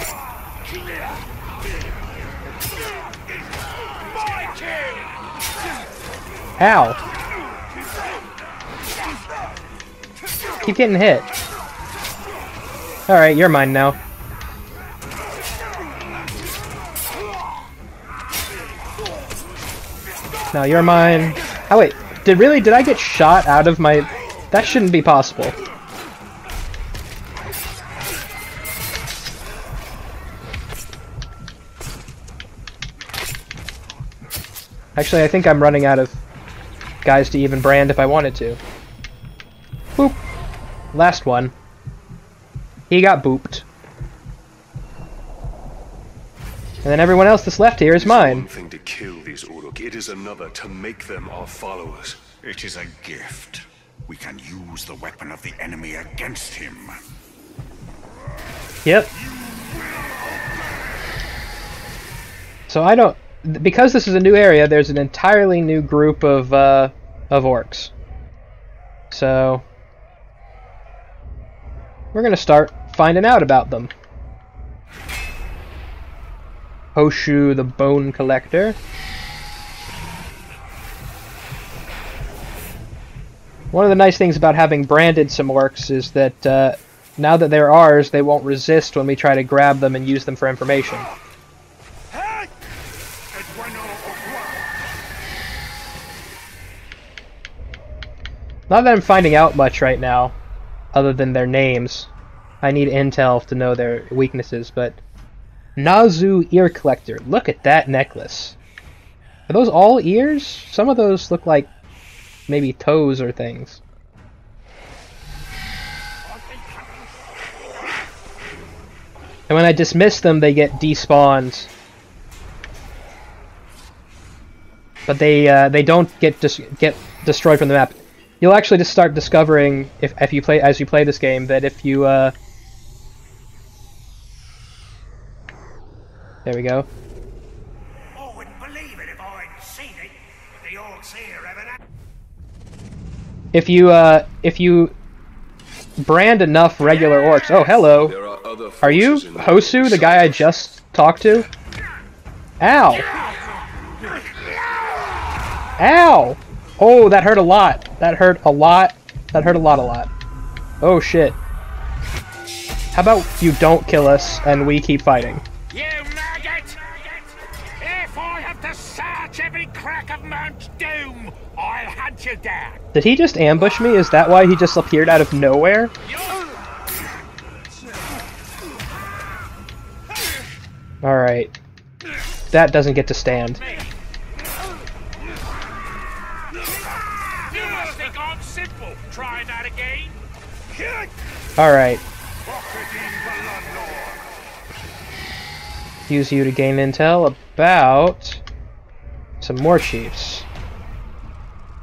Ow. Keep getting hit. Alright, you're mine now. Now you're mine. Oh wait, did really did I get shot out of my that shouldn't be possible. Actually, I think I'm running out of guys to even brand if I wanted to. Boop. Last one. He got booped. And then everyone else that's left here is mine. One thing to kill these Uruk, it is another to make them our followers. It is a gift. We can use the weapon of the enemy against him. Yep. So I don't because this is a new area. There's an entirely new group of uh, of orcs. So we're gonna start finding out about them. Hoshu the Bone Collector. One of the nice things about having branded some orcs is that uh, now that they're ours, they won't resist when we try to grab them and use them for information. Not that I'm finding out much right now, other than their names. I need intel to know their weaknesses, but... Nazu Ear Collector. Look at that necklace. Are those all ears? Some of those look like maybe toes or things. And when I dismiss them, they get despawned. But they uh, they don't get dis get destroyed from the map. You'll actually just start discovering if if you play as you play this game that if you uh, there we go. I wouldn't believe it if I hadn't seen it. But the orcs here have an If you uh, if you brand enough regular orcs. Oh, hello. Are Are you forces the Hosu, the guy I just talked to? Ow! Ow! Oh, that hurt a lot. That hurt a lot. That hurt a lot, a lot. Oh shit. How about you don't kill us and we keep fighting? You maggot! If I have to search every crack of Mount Doom, I'll hunt you down. Did he just ambush me? Is that why he just appeared out of nowhere? Alright. That doesn't get to stand. Alright. Use you to gain intel about Some more chiefs.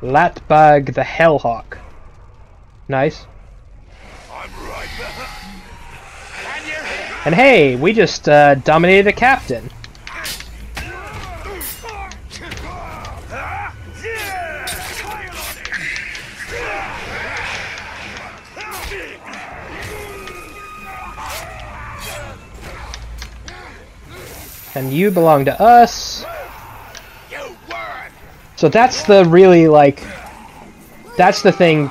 Latbag the Hellhawk. Nice. And hey, we just uh, dominated a captain. And you belong to us. So that's the really, like, that's the thing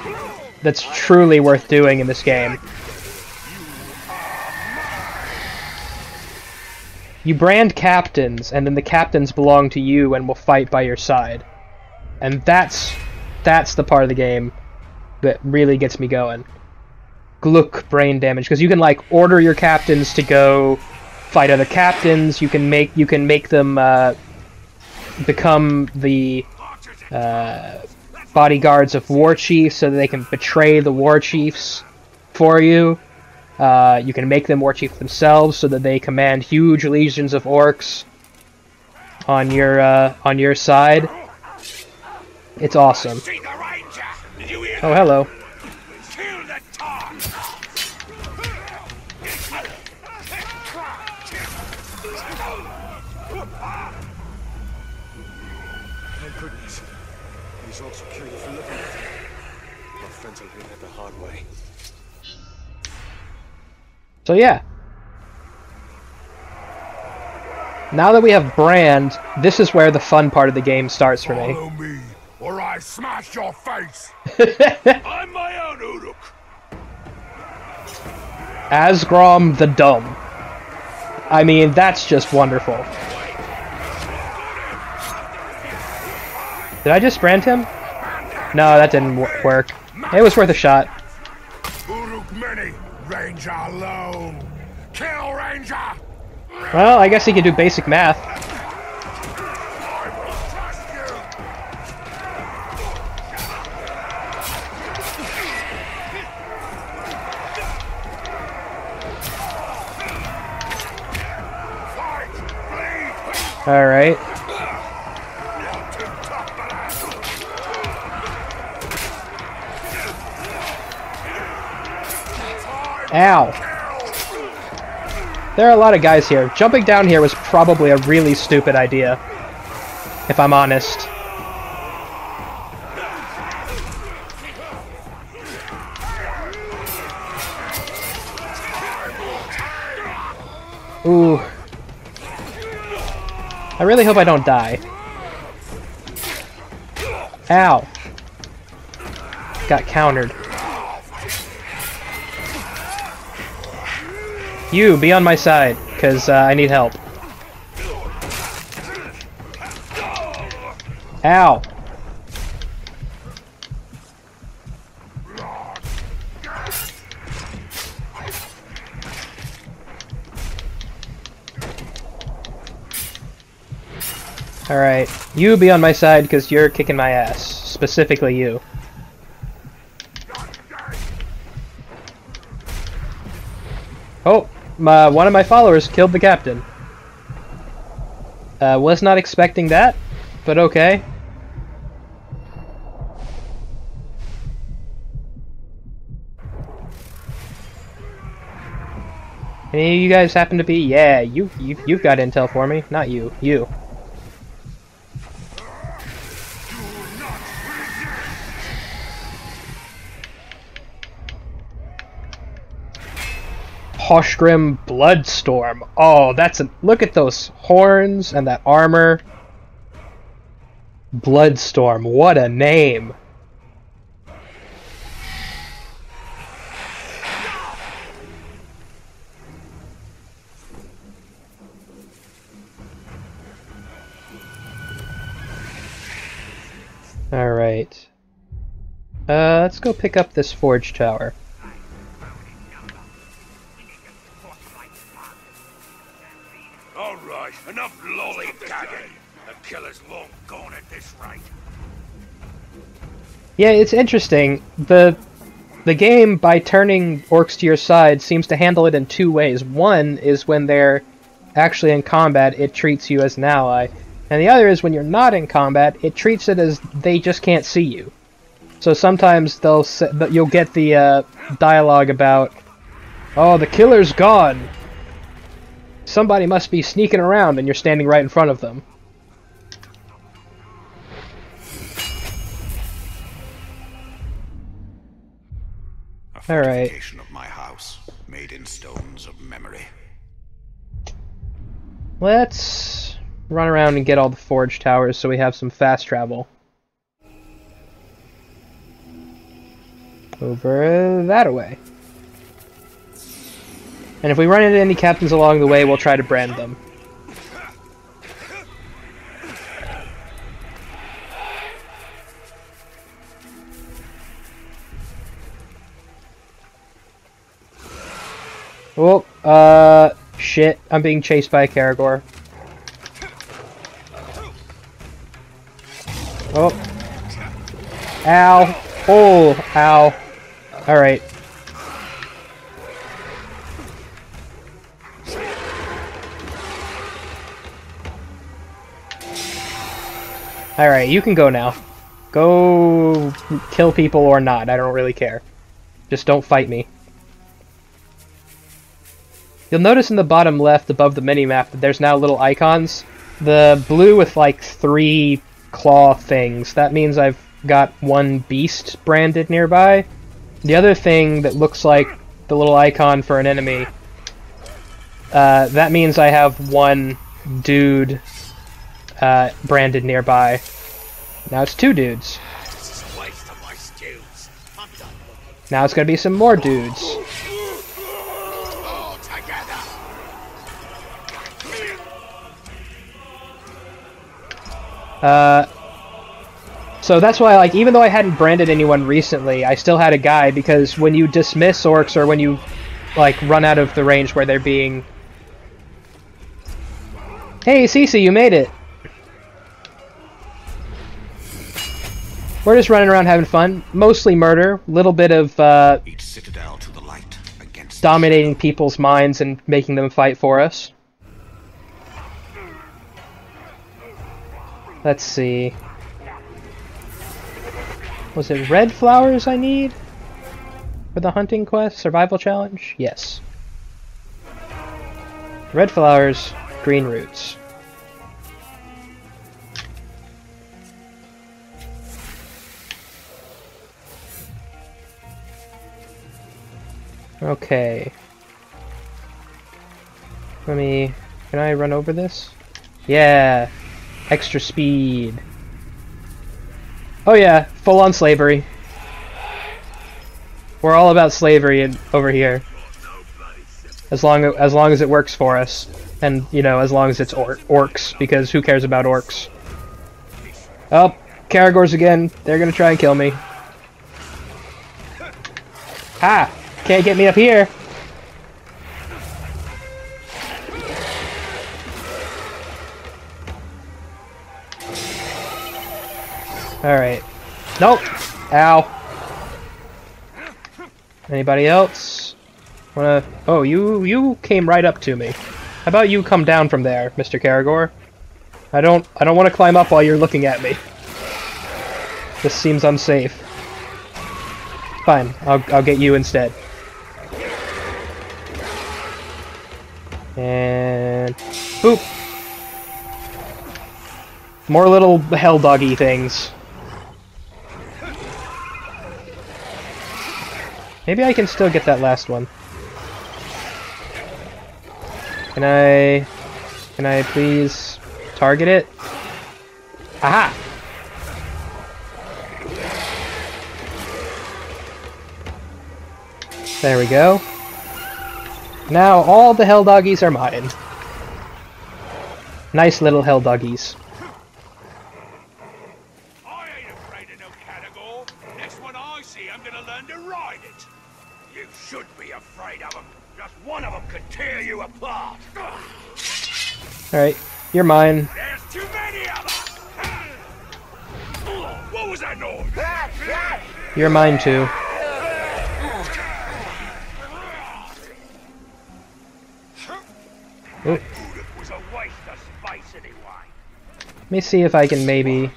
that's truly worth doing in this game. You brand captains, and then the captains belong to you and will fight by your side. And that's that's the part of the game that really gets me going. Gluck brain damage because you can like order your captains to go fight other captains. You can make you can make them uh, become the uh, bodyguards of war chiefs so that they can betray the war chiefs for you. Uh, you can make them war chiefs themselves so that they command huge legions of orcs on your uh, on your side. It's awesome. Oh, hello. So yeah. Now that we have Brand, this is where the fun part of the game starts for me. Follow me, or I smash your face. I'm my own Uruk. Asgrom the Dumb. I mean, that's just wonderful. Did I just brand him? No, that didn't work. It was worth a shot. Uruk many, Ranger low. Kill Ranger. Well, I guess he can do basic math. Alright. Ow. There are a lot of guys here. Jumping down here was probably a really stupid idea. If I'm honest. Ooh. I really hope I don't die. Ow. Got countered. You, be on my side, because uh, I need help. Ow. Alright, you be on my side because you're kicking my ass. Specifically you. Oh, my, one of my followers killed the captain. Uh, was not expecting that, but okay. Any of you guys happen to be? Yeah, you, you you've got intel for me. Not you, you. Hoshgrim Bloodstorm. Oh, that's a look at those horns and that armor. Bloodstorm, what a name. Alright. Uh, let's go pick up this forge tower. All right, enough lollygagging. The killer's long gone at this rate. Yeah, it's interesting. The the game, by turning orcs to your side, seems to handle it in two ways. One is when they're actually in combat, it treats you as an ally. And the other is when you're not in combat, it treats it as they just can't see you. So sometimes they'll say, you'll get the uh, dialogue about, "Oh, the killer's gone. Somebody must be sneaking around," and you're standing right in front of them. All right. of my house, made in stones of memory. Let's run around and get all the forge towers so we have some fast travel. Over that way. And if we run into any captains along the way, we'll try to brand them. Oh, uh, shit. I'm being chased by a Caragor. Oh. Ow. Oh, ow. Alright. Alright, you can go now. Go kill people or not, I don't really care. Just don't fight me. You'll notice in the bottom left above the minimap that there's now little icons. The blue with like three claw things. That means I've got one beast branded nearby. The other thing that looks like the little icon for an enemy, uh, that means I have one dude uh, branded nearby. Now it's two dudes. Now it's gonna be some more dudes. Uh, so that's why, like, even though I hadn't branded anyone recently, I still had a guy because when you dismiss orcs or when you, like, run out of the range where they're being. Hey, Cece, you made it! We're just running around having fun. Mostly murder, little bit of uh, Each citadel to the light against dominating people's minds and making them fight for us. Let's see. Was it red flowers I need? For the hunting quest? Survival challenge? Yes. Red flowers, green roots. Okay. Let me... Can I run over this? Yeah! Extra speed. Oh yeah, full on slavery. We're all about slavery in, over here. As long as long as it works for us, and you know, as long as it's or orcs, because who cares about orcs? Oh, Caragors again. They're gonna try and kill me. Ha! Can't get me up here. Alright. Nope. Ow. Anybody else? Wanna... Oh, you you came right up to me. How about you come down from there, Mr. Caragor? I don't I don't want to climb up while you're looking at me. This seems unsafe. Fine, I'll I'll get you instead. And boop. More little hell doggy things. Maybe I can still get that last one. Can I... Can I please target it? Aha! There we go. Now all the hell doggies are mine. Nice little hell doggies. I ain't afraid of no Caragor. Next one I see, I'm gonna learn to ride it. You should be afraid of them. Just one of them could tear you apart. Alright, you're mine. There's too many of them. What was that noise? You're mine too. Me see if I can maybe.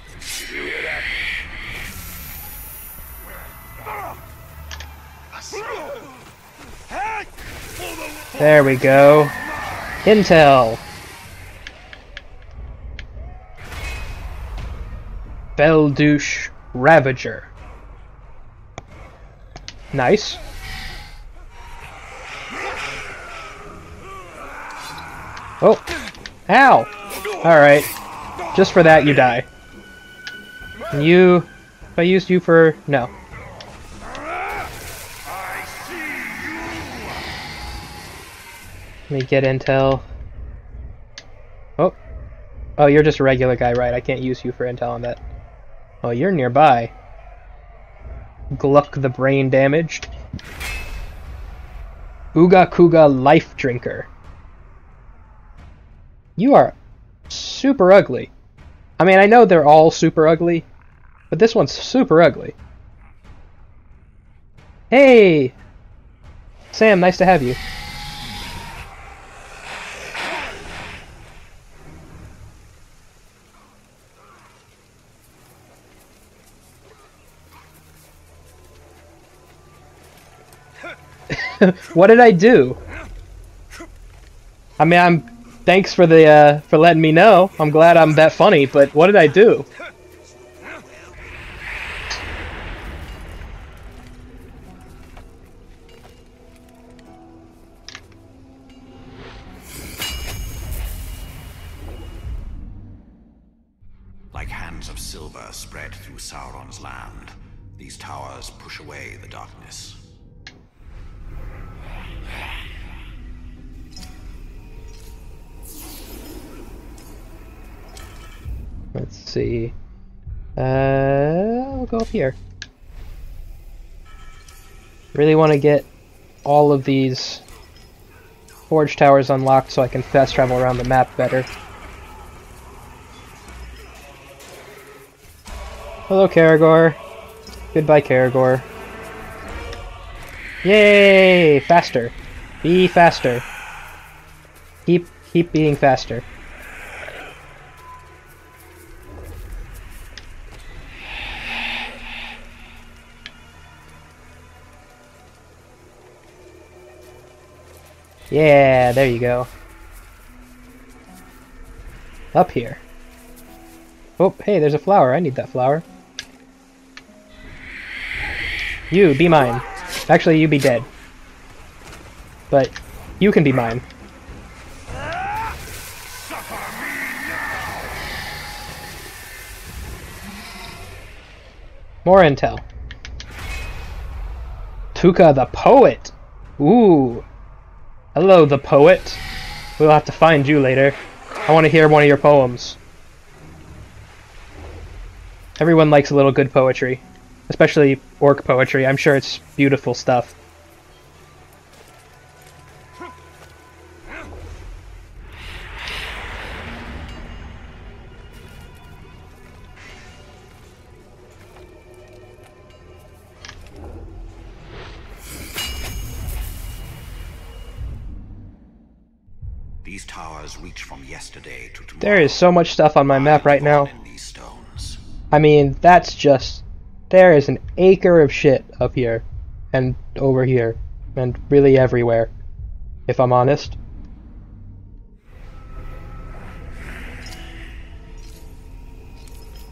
There we go. Intel. Beldouche Ravager. Nice. Oh. Ow! Alright. Just for that, you die. And you... If I used you for... No. Let me get intel. Oh. Oh, you're just a regular guy, right? I can't use you for intel on that. Oh, you're nearby. Gluck the brain damaged. Uga Kuga Life Drinker. You are super ugly. I mean, I know they're all super ugly, but this one's super ugly. Hey! Sam, nice to have you. what did I do? I mean, I'm thanks for the uh, for letting me know. I'm glad I'm that funny, but what did I do? Uh, I'll go up here. Really want to get all of these forge towers unlocked so I can fast travel around the map better. Hello, Caragor. Goodbye, Caragor. Yay! Faster. Be faster. Keep keep being faster. Yeah, there you go. Up here. Oh, hey, there's a flower. I need that flower. You, be mine. Actually, you be dead. But you can be mine. More intel. Tuka the poet. Ooh. Hello, the poet. We'll have to find you later. I want to hear one of your poems. Everyone likes a little good poetry. Especially orc poetry. I'm sure it's beautiful stuff. To. There is so much stuff on my map right now. in these stones. I mean, that's just... There is an acre of shit up here. And over here. And really everywhere. If I'm honest.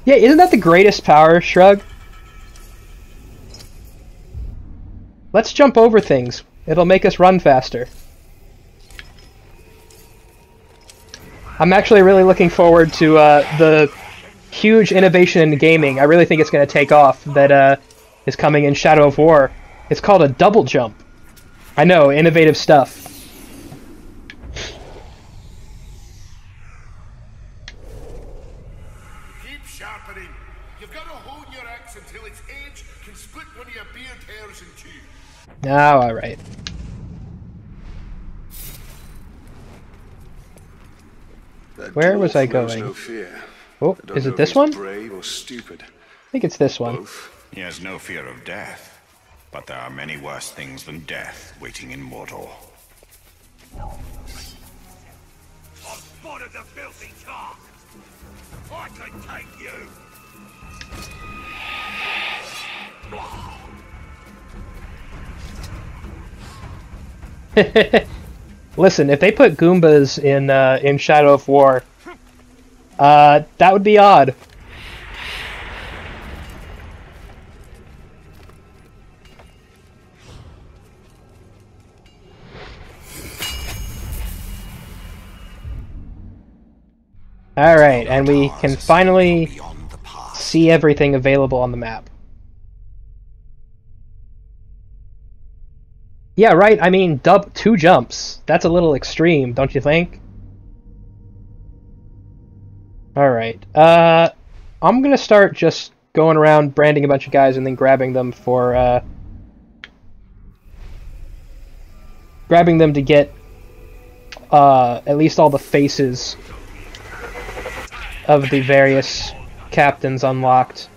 Yeah, isn't that the greatest power, Shrug? Let's jump over things. It'll make us run faster. I'm actually really looking forward to uh, the huge innovation in gaming. I really think it's going to take off that uh, is coming in Shadow of War. It's called a double jump. I know, innovative stuff. Keep sharpening. You've got to your axe until its edge can split one of your beard hairs in two. Oh, alright. That Where was I going? No. Oh, is it this one? I Brave or stupid. think it's this one. Both. He has no fear of death, but there are many worse things than death waiting in Mordor. I've spotted the filthy tark! I can take you! Listen, if they put Goombas in uh, in Shadow of War, uh, that would be odd. Alright, and we can finally see everything available on the map. Yeah, right, I mean, dub two jumps. That's a little extreme, don't you think? Alright, uh, I'm gonna start just going around branding a bunch of guys and then grabbing them for, uh, grabbing them to get, uh, at least all the faces of the various captains unlocked.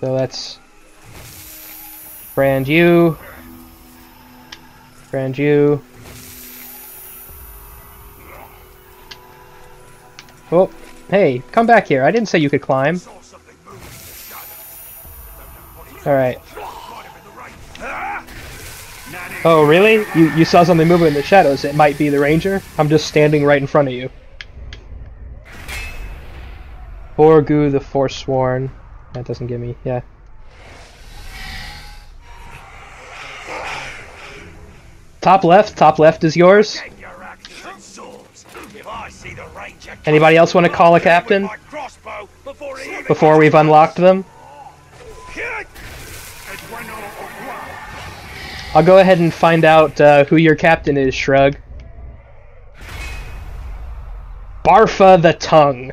So that's brand you, brand you. Oh, hey, come back here. I didn't say you could climb. Alright. Oh, really? You, you saw something moving in the shadows. It might be the ranger. I'm just standing right in front of you. Borgu the Forsworn. That doesn't give me, yeah. Top left, top left is yours. Anybody else want to call a captain? Before we've unlocked them? I'll go ahead and find out uh, who your captain is, Shrug. Barfa the Tongue.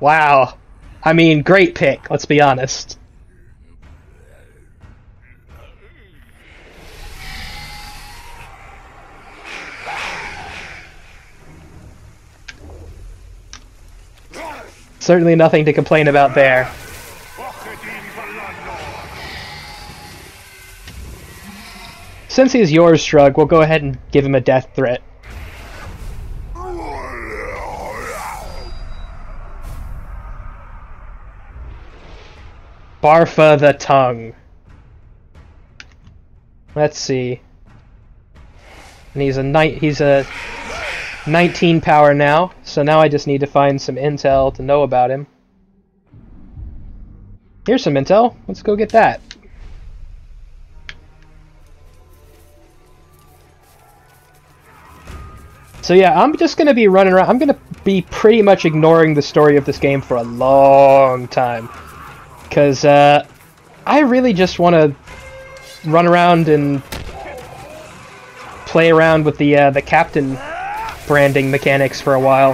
Wow. I mean, great pick, let's be honest. Certainly nothing to complain about there. Since he's yours, Shrug, we'll go ahead and give him a death threat. Barfa the Tongue. Let's see. And he's a night he's a 19 power now, so now I just need to find some intel to know about him. Here's some intel. Let's go get that. So yeah, I'm just gonna be running around. I'm gonna be pretty much ignoring the story of this game for a long time. Because uh, I really just want to run around and play around with the uh, the captain branding mechanics for a while.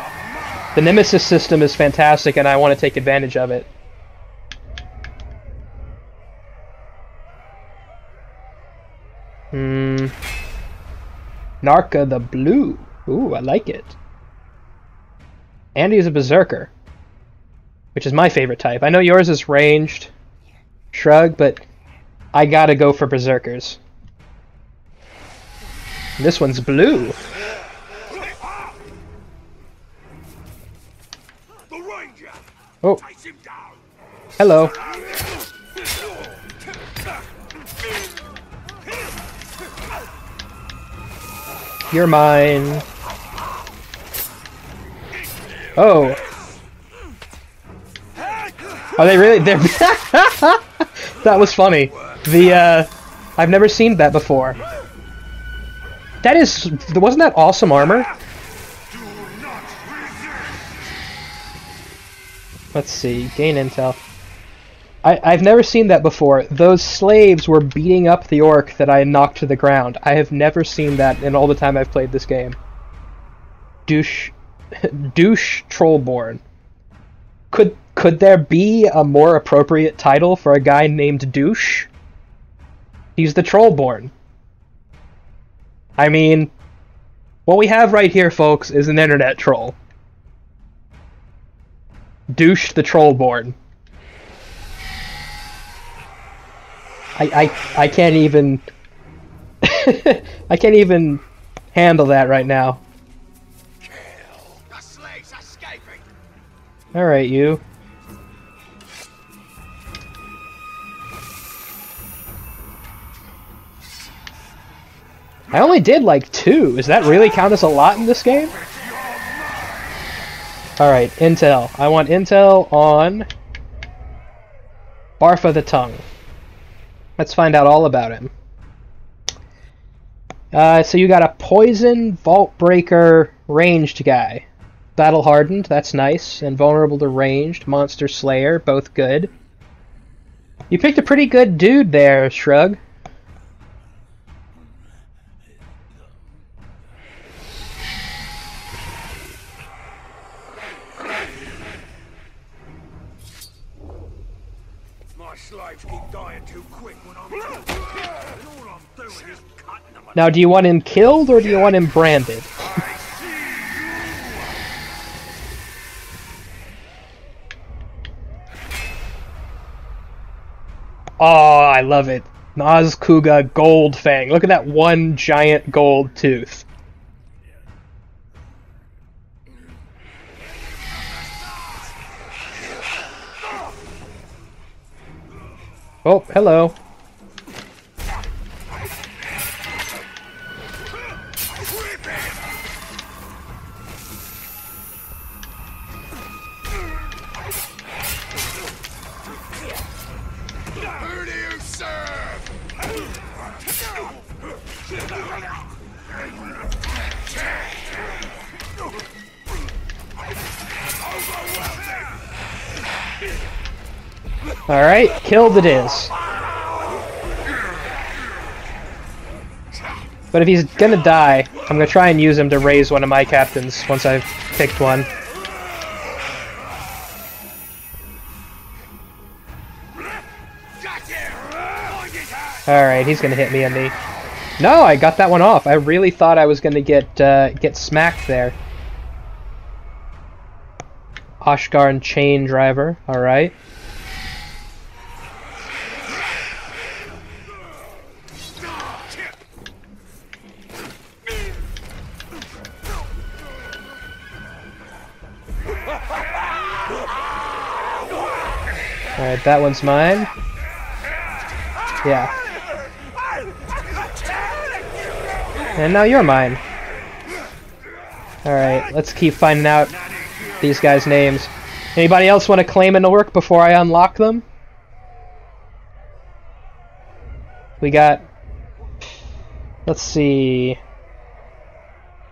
The Nemesis system is fantastic, and I want to take advantage of it. Hmm. Narca the Blue. Ooh, I like it. And he's a Berserker. Which is my favorite type. I know yours is ranged. Shrug, but I gotta go for Berserkers. This one's blue. Oh. Hello. You're mine. Oh. Are they really? They're that was funny. The uh, I've never seen that before. That is, wasn't that awesome armor? Let's see, gain intel. I, I've never seen that before. Those slaves were beating up the orc that I knocked to the ground. I have never seen that in all the time I've played this game. Douche, douche trollborn. Could could there be a more appropriate title for a guy named Douche? He's the trollborn. I mean, what we have right here, folks, is an internet troll. Douche the Trollborn. I, I, I can't even... I can't even handle that right now. Alright, you. I only did like two. Does that really count as a lot in this game? Alright, intel. I want intel on Barfa the Tongue. Let's find out all about him. Uh, so you got a poison vault breaker ranged guy. Battle hardened, that's nice. And vulnerable to ranged. Monster Slayer, both good. You picked a pretty good dude there, Shrug. Now, do you want him killed or do you want him branded? Oh, I love it. Nazkuga Gold Fang. Look at that one giant gold tooth. Oh, hello. Alright, killed it is. But if he's gonna die, I'm gonna try and use him to raise one of my captains once I've picked one. Alright, he's gonna hit me and me. No, I got that one off. I really thought I was gonna get uh, get smacked there. Oshgarn Chain Driver, alright. That one's mine. Yeah. And now you're mine. Alright, let's keep finding out these guys' names. Anybody else want to claim an orc before I unlock them? We got... Let's see...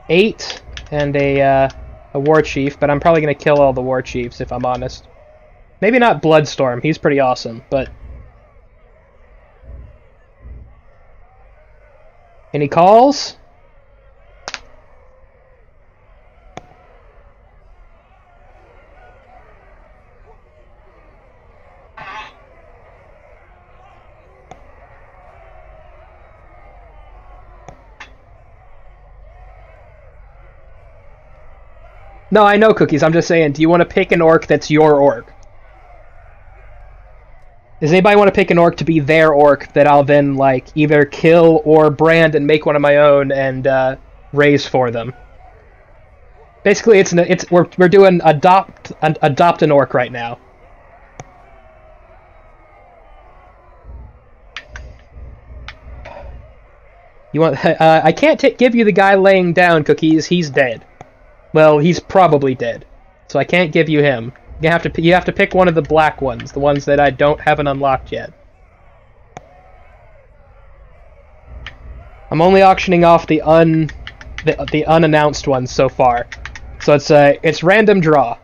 Eight and a, uh, a war chief, but I'm probably going to kill all the war chiefs if I'm honest. Maybe not Bloodstorm, he's pretty awesome, but... Any calls? No, I know cookies. I'm just saying, do you want to pick an orc that's your orc? Does anybody want to pick an orc to be their orc that I'll then like either kill or brand and make one of my own and uh, raise for them? Basically, it's an, it's we're we're doing adopt an, adopt an orc right now. You want? Uh, I can't give you the guy laying down cookies. He's dead. Well, he's probably dead, so I can't give you him. You have to you have to pick one of the black ones, the ones that I don't haven't unlocked yet. I'm only auctioning off the un the, the unannounced ones so far, so it's a it's random draw.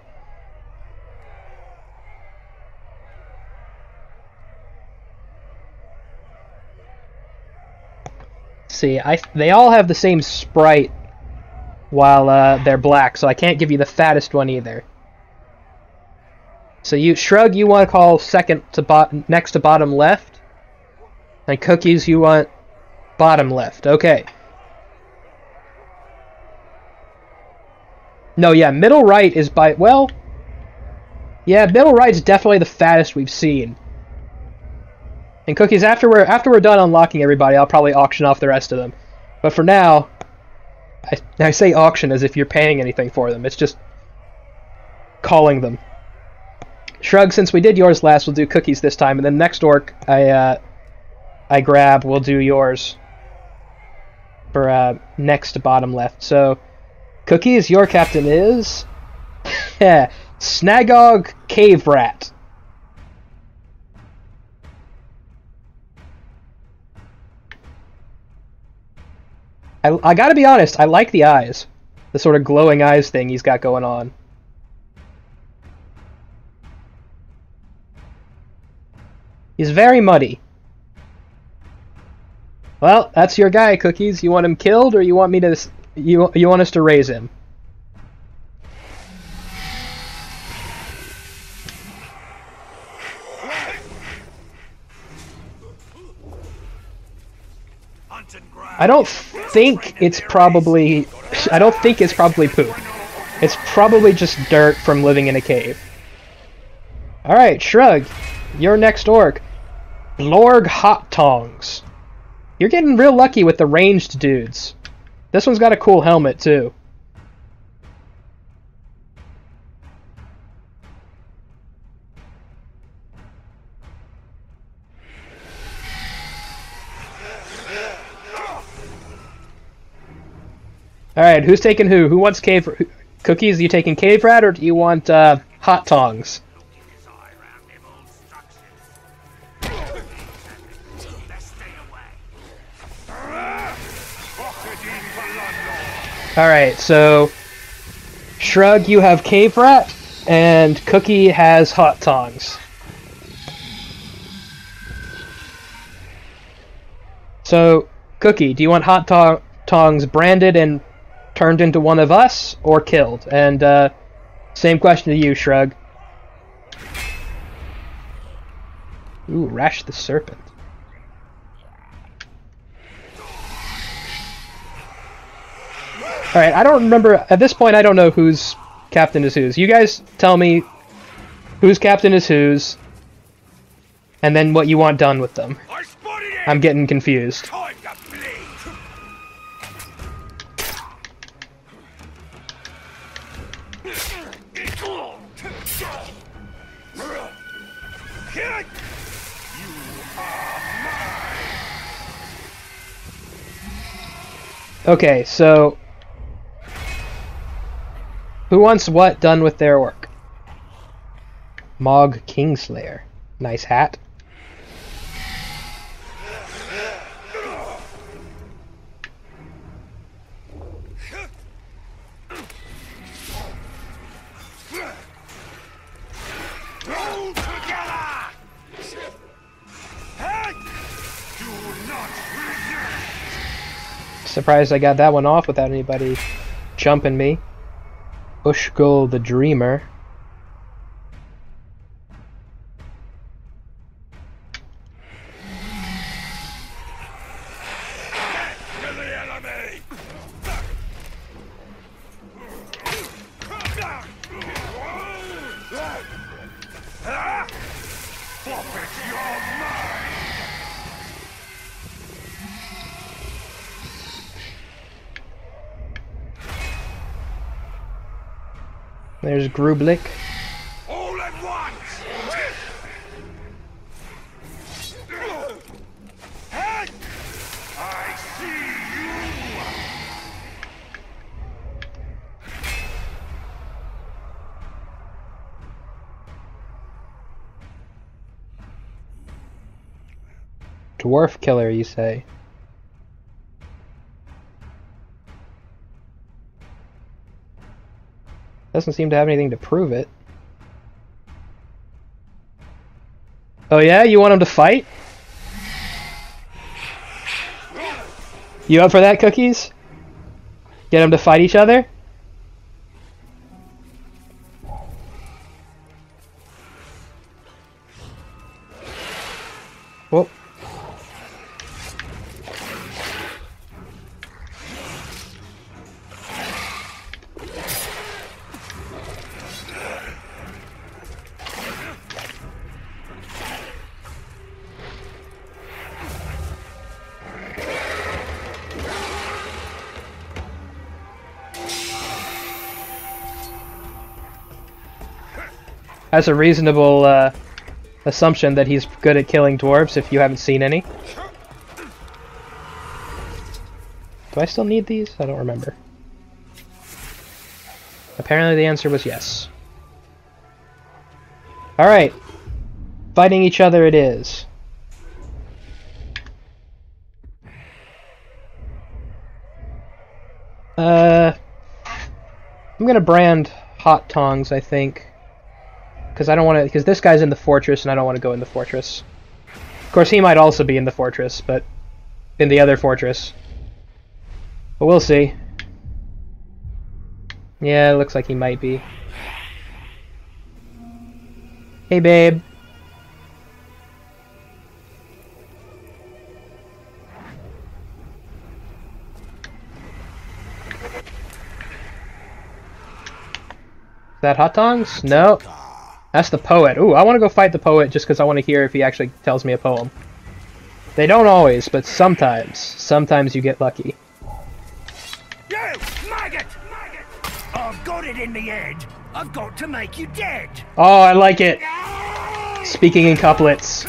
See, I they all have the same sprite while uh, they're black, so I can't give you the fattest one either. So you shrug you want to call second to bot next to bottom left, and cookies you want bottom left. Okay. No, yeah, middle right is by well. Yeah, middle right's definitely the fattest we've seen. And cookies after we're after we're done unlocking everybody, I'll probably auction off the rest of them. But for now, I, I say auction as if you're paying anything for them. It's just calling them. Shrug, since we did yours last, we'll do cookies this time, and then next orc I uh, I grab, we'll do yours for uh, next bottom left. So, cookies, your captain is Snagog Cave Rat. I, I gotta be honest, I like the eyes. The sort of glowing eyes thing he's got going on. He's very muddy. Well, that's your guy, Cookies. You want him killed, or you want me to... You, you want us to raise him? I don't think it's probably... I don't think it's probably poop. It's probably just dirt from living in a cave. Alright, Shrug. Your next orc. Lorg Hot Tongs. You're getting real lucky with the ranged dudes. This one's got a cool helmet, too. Alright, who's taking who? Who wants cave... Cookies, you taking cave rat, or do you want, uh, hot tongs? Alright, so... Shrug, you have cave rat, and Cookie has hot tongs. So, Cookie, do you want hot to tongs branded and turned into one of us or killed? And uh, same question to you, Shrug. Ooh, Rash the Serpent. Alright, I don't remember, at this point I don't know whose captain is whose. You guys tell me whose captain is whose, and then what you want done with them. I'm getting confused. Okay, so who wants what done with their work? Mog Kingslayer. Nice hat. Surprised I got that one off without anybody jumping me. Ushgul the Dreamer. There's Grublik. All at once! I see you! Dwarf killer, you say? Doesn't seem to have anything to prove it. Oh yeah? You want him to fight? You up for that, Cookies? Get them to fight each other? Whoop. That's a reasonable uh, assumption that he's good at killing dwarves if you haven't seen any. Do I still need these? I don't remember. Apparently the answer was yes. Alright. Fighting each other it is. Uh, I'm gonna brand hot tongs, I think, because I don't want to. Because this guy's in the fortress, and I don't want to go in the fortress. Of course, he might also be in the fortress, but in the other fortress. But we'll see. Yeah, it looks like he might be. Hey, babe. Is that hot tongs? No. That's the poet. Ooh, I want to go fight the poet just because I want to hear if he actually tells me a poem. They don't always, but sometimes. Sometimes you get lucky. You, maggot! Maggot! I've got it in the head. I've got to make you dead. Oh, I like it. Speaking in couplets.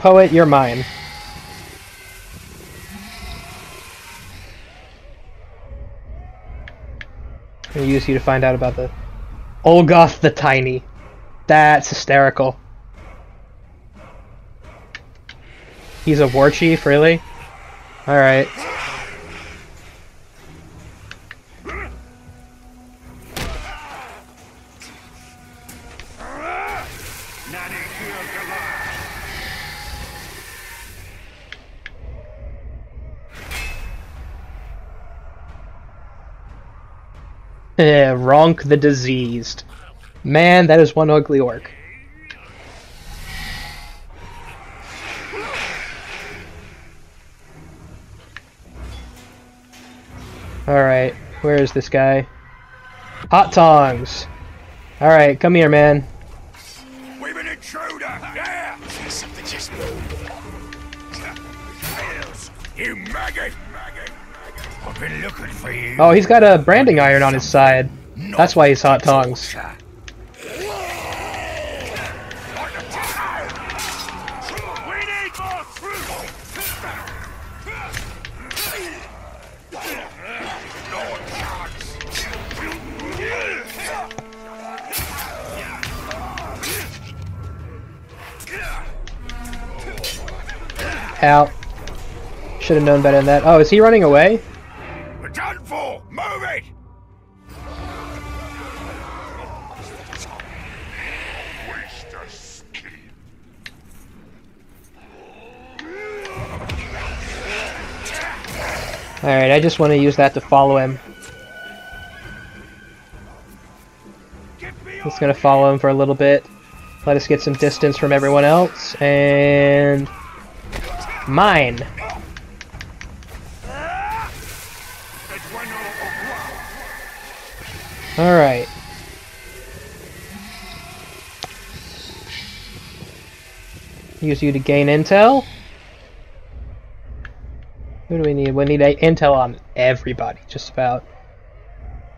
Poet, you're mine. I'm gonna use you to find out about the Olgoth the Tiny. That's hysterical. He's a war chief, really? Alright. Eh, Ronk the Diseased. Man, that is one ugly orc. Alright, where is this guy? Hot Tongs! Alright, come here, man. We've an intruder. Been looking for you. Oh, he's got a branding iron on his side. That's why he's Hot Tongs. We need more troops. No Out. Should have known better than that. Oh, is he running away? Done for. Move it. Waste a skin. Alright, I just want to use that to follow him. Just gonna follow him for a little bit. Let us get some distance from everyone else. And... Mine! Alright. Use you to gain intel. Who do we need? We need intel on everybody, just about.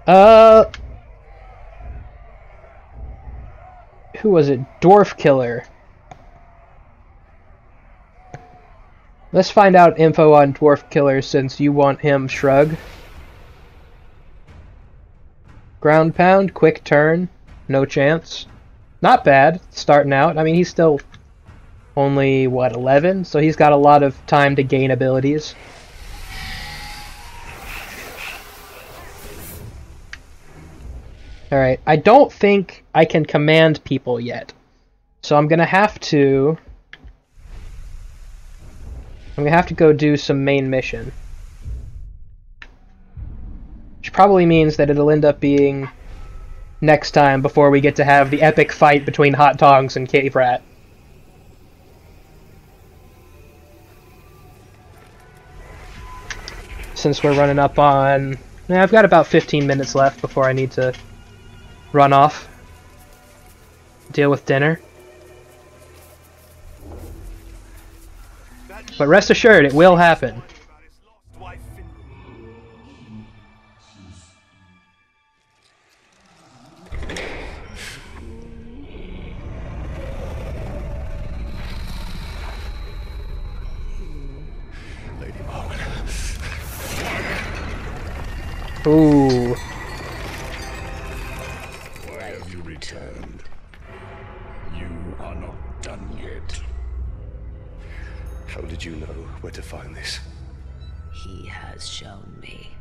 Uh, who was it? Dwarf Killer. Let's find out info on Dwarf Killer since you want him. Shrug. Ground pound, quick turn, no chance. Not bad, starting out. I mean, he's still only, what, 11? So he's got a lot of time to gain abilities. Alright, I don't think I can command people yet. So I'm gonna have to... I'm gonna have to go do some main mission. Which probably means that it'll end up being next time before we get to have the epic fight between Hot Tongs and Cave Rat. since we're running up on. Yeah, I've got about 15 minutes left before I need to run off. Deal with dinner. But rest assured, it will happen. Ooh. Why have you returned? You are not done yet. How did you know where to find this? He has shown me.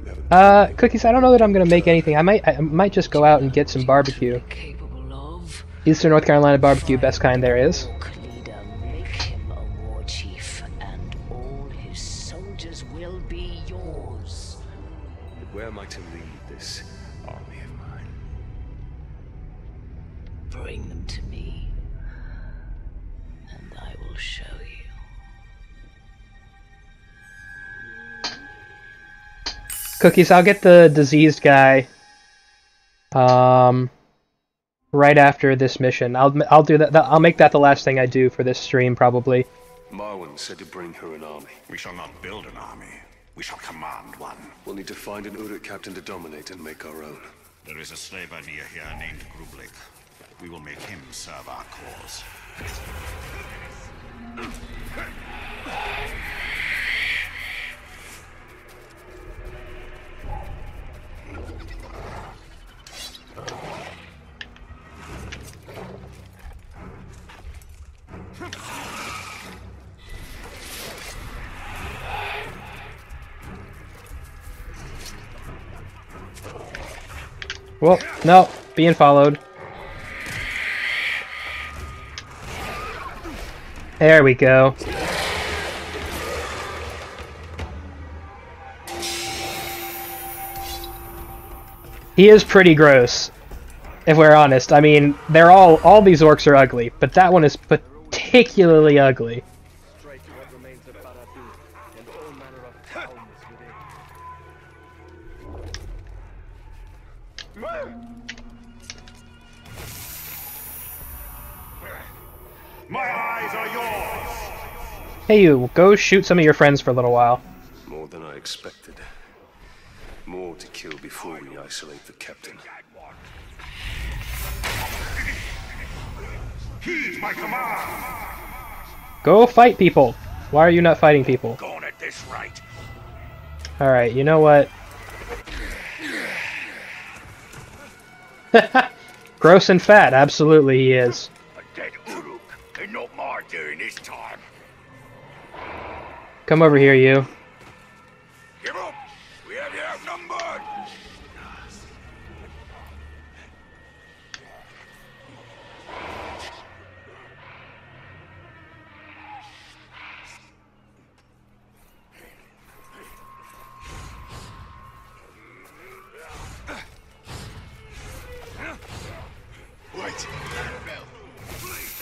You haven't Uh, cookies. I don't know that I'm gonna make anything. I might. I might just go out and get some barbecue. Eastern North Carolina barbecue, best kind there is. Cookies. I'll get the diseased guy. Um, right after this mission. I'll I'll do that. that- I'll make that the last thing I do for this stream probably. Marwen said to bring her an army. We shall not build an army. We shall command one. We'll need to find an Uruk captain to dominate and make our own. There is a slave idea here named Grublik. We will make him serve our cause. Well, no, being followed. There we go. He is pretty gross, if we're honest. I mean, they're all all these orcs are ugly, but that one is particularly ugly. Straight to what remains of Barad-dûr, and all manner of foulness within. My eyes are yours! Hey, you, go shoot some of your friends for a little while. More than I expected. More to kill before we isolate the captain. Heed my command! Go fight people. Why are you not fighting people? Going at this rate. All right, you know what? Gross and fat, absolutely he is. A dead Uruk, and not more during this time. Come over here, you. Wait!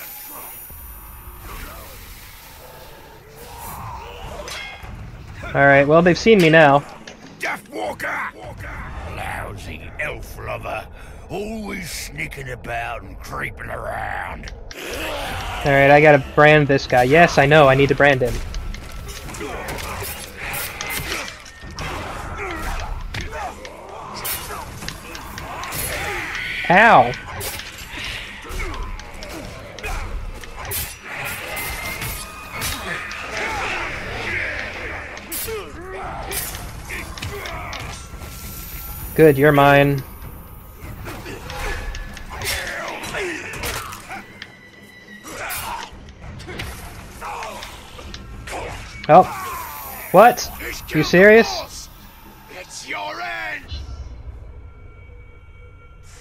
All right, well they've seen me now. Deathwalker! Lousy elf lover. Always sneaking about and creeping around. All right, I gotta brand this guy. Yes, I know. I need to brand him. Ow! Good, you're mine. Oh. What? You serious? It's your end!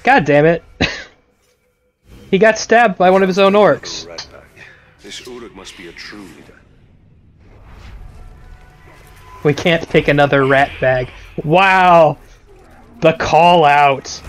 God damn it. he got stabbed by one of his own orcs. This Uruk must be a true leader. We can't pick another rat bag. Wow! The call out.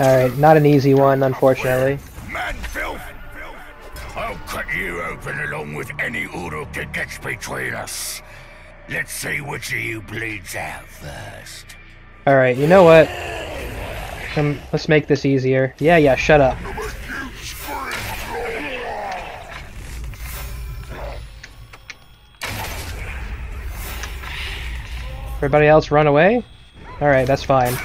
Alright, not an easy one, unfortunately. Man filth! I'll cut you open along with any Uruk that gets between us. Let's see which of you bleeds out first. Alright, you know what? Um, let's make this easier. Yeah, yeah, shut up. Everybody else run away? Alright, that's fine.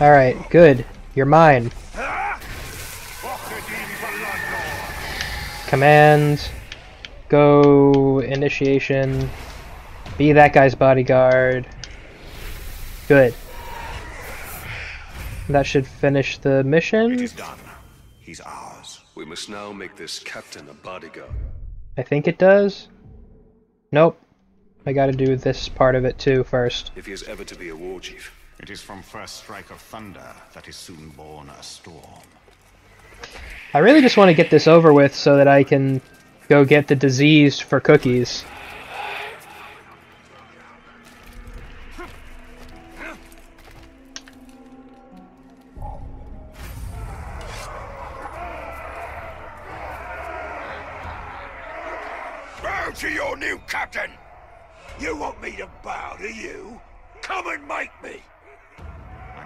Alright, good. You're mine. Command. Go initiation. Be that guy's bodyguard. Good. That should finish the mission. It is done. He's ours. We must now make this captain a bodyguard. I think it does. Nope. I gotta do this part of it too first. If he is ever to be a war chief. It is from first strike of thunder that is soon born a storm. I really just want to get this over with so that I can go get the disease for cookies. Bow to your new captain! You want me to bow to you? Come and make me!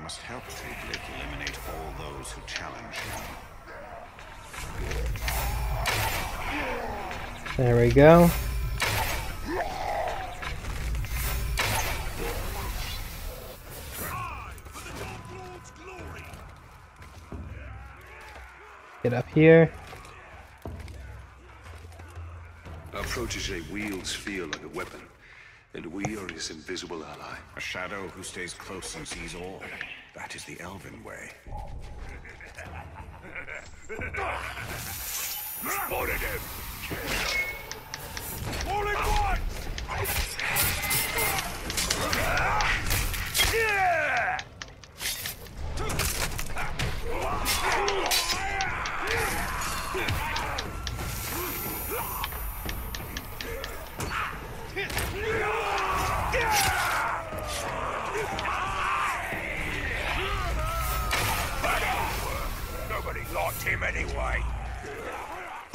Must help Taglik eliminate all those who challenge him. There we go. Get up here. Our protege wields fear like a weapon, and we are his invisible ally. A shadow who stays close and sees all. That is the Elven way. Spotted him! All at once!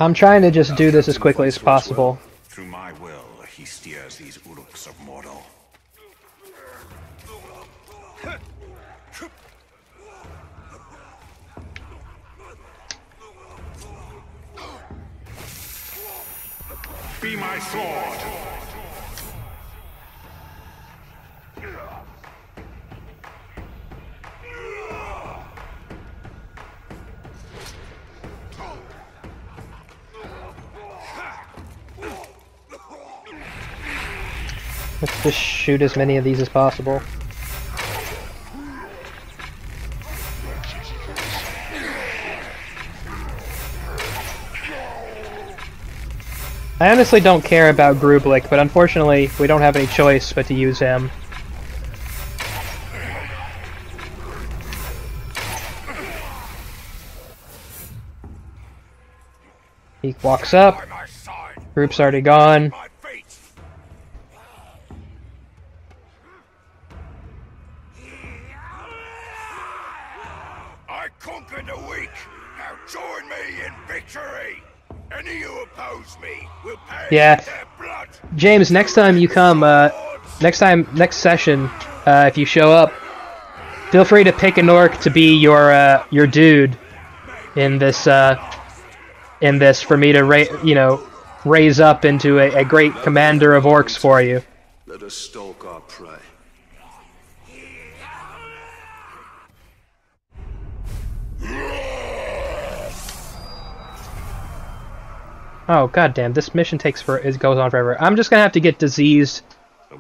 I'm trying to just do this as quickly as possible. Shoot as many of these as possible. I honestly don't care about Grublik, but unfortunately we don't have any choice but to use him. He walks up. Group's already gone. Yeah. James, next time you come, uh, next time, next session, uh, if you show up, feel free to pick an orc to be your uh, your dude in this uh, in this for me to ra- you know raise up into a, a great commander of orcs for you. Let us stalk our prey. Oh goddamn, this mission takes for it goes on forever. I'm just gonna have to get diseased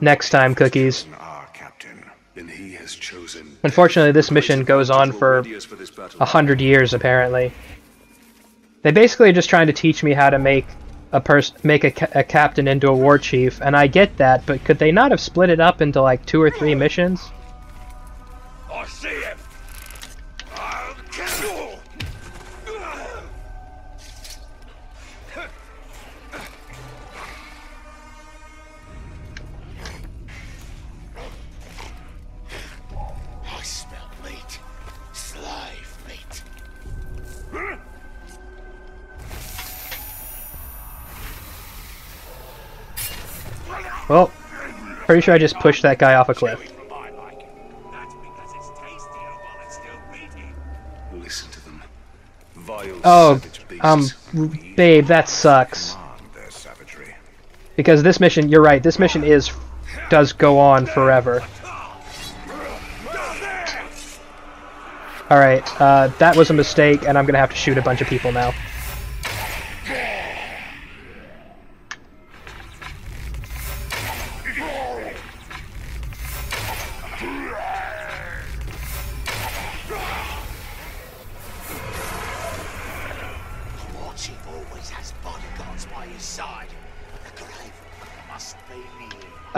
next time, cookies. Our captain. And he has chosen Unfortunately, this mission goes on for ready us for this battle. a hundred years apparently. They basically are just trying to teach me how to make a person make a, ca- a captain into a war chief, and I get that, but could they not have split it up into like two or three missions? I see him. Well, pretty sure I just pushed that guy off a cliff. Listen to them. Vile Oh, um, babe, that sucks. Because this mission, you're right, this mission is does go on forever. Alright, uh, that was a mistake, and I'm gonna have to shoot a bunch of people now.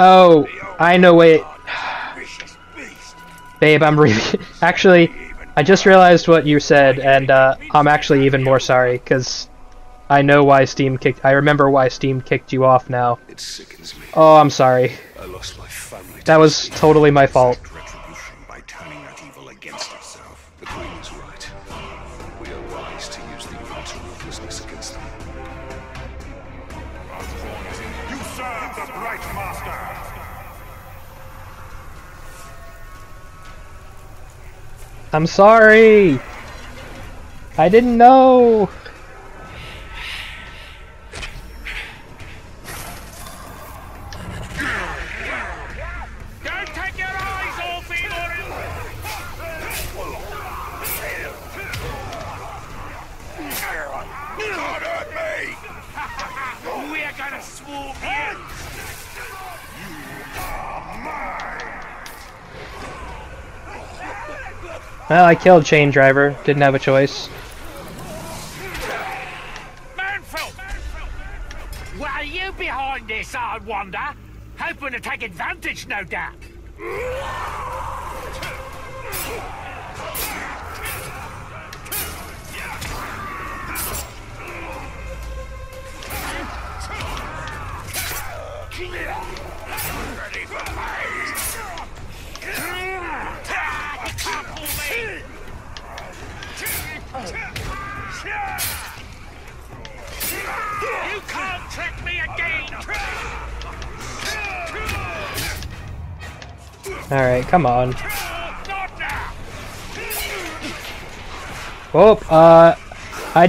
Oh, I know beast. Babe, I'm really... Actually, I just realized what you said, and uh, I'm actually even more sorry, because I know why Steam kicked... I remember why Steam kicked you off now. It sickens me. Oh, I'm sorry. I lost my family. That was totally my fault. I'm sorry! I didn't know! I killed Chain Driver. Didn't have a choice.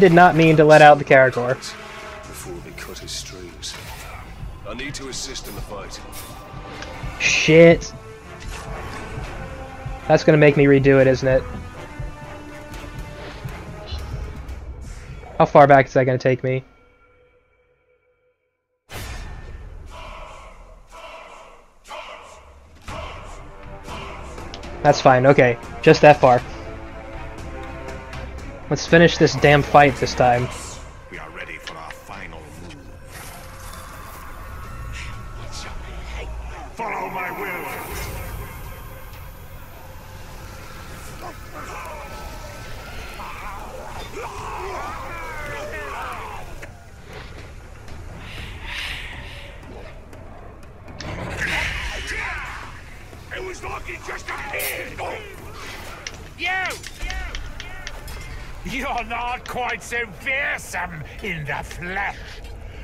Did not mean to let out the Caragor. Before they cut his strings. I need to assist in the fight. Shit. That's gonna make me redo it, isn't it? How far back is that gonna take me? That's fine, okay. Just that far. Let's finish this damn fight this time. In the flesh.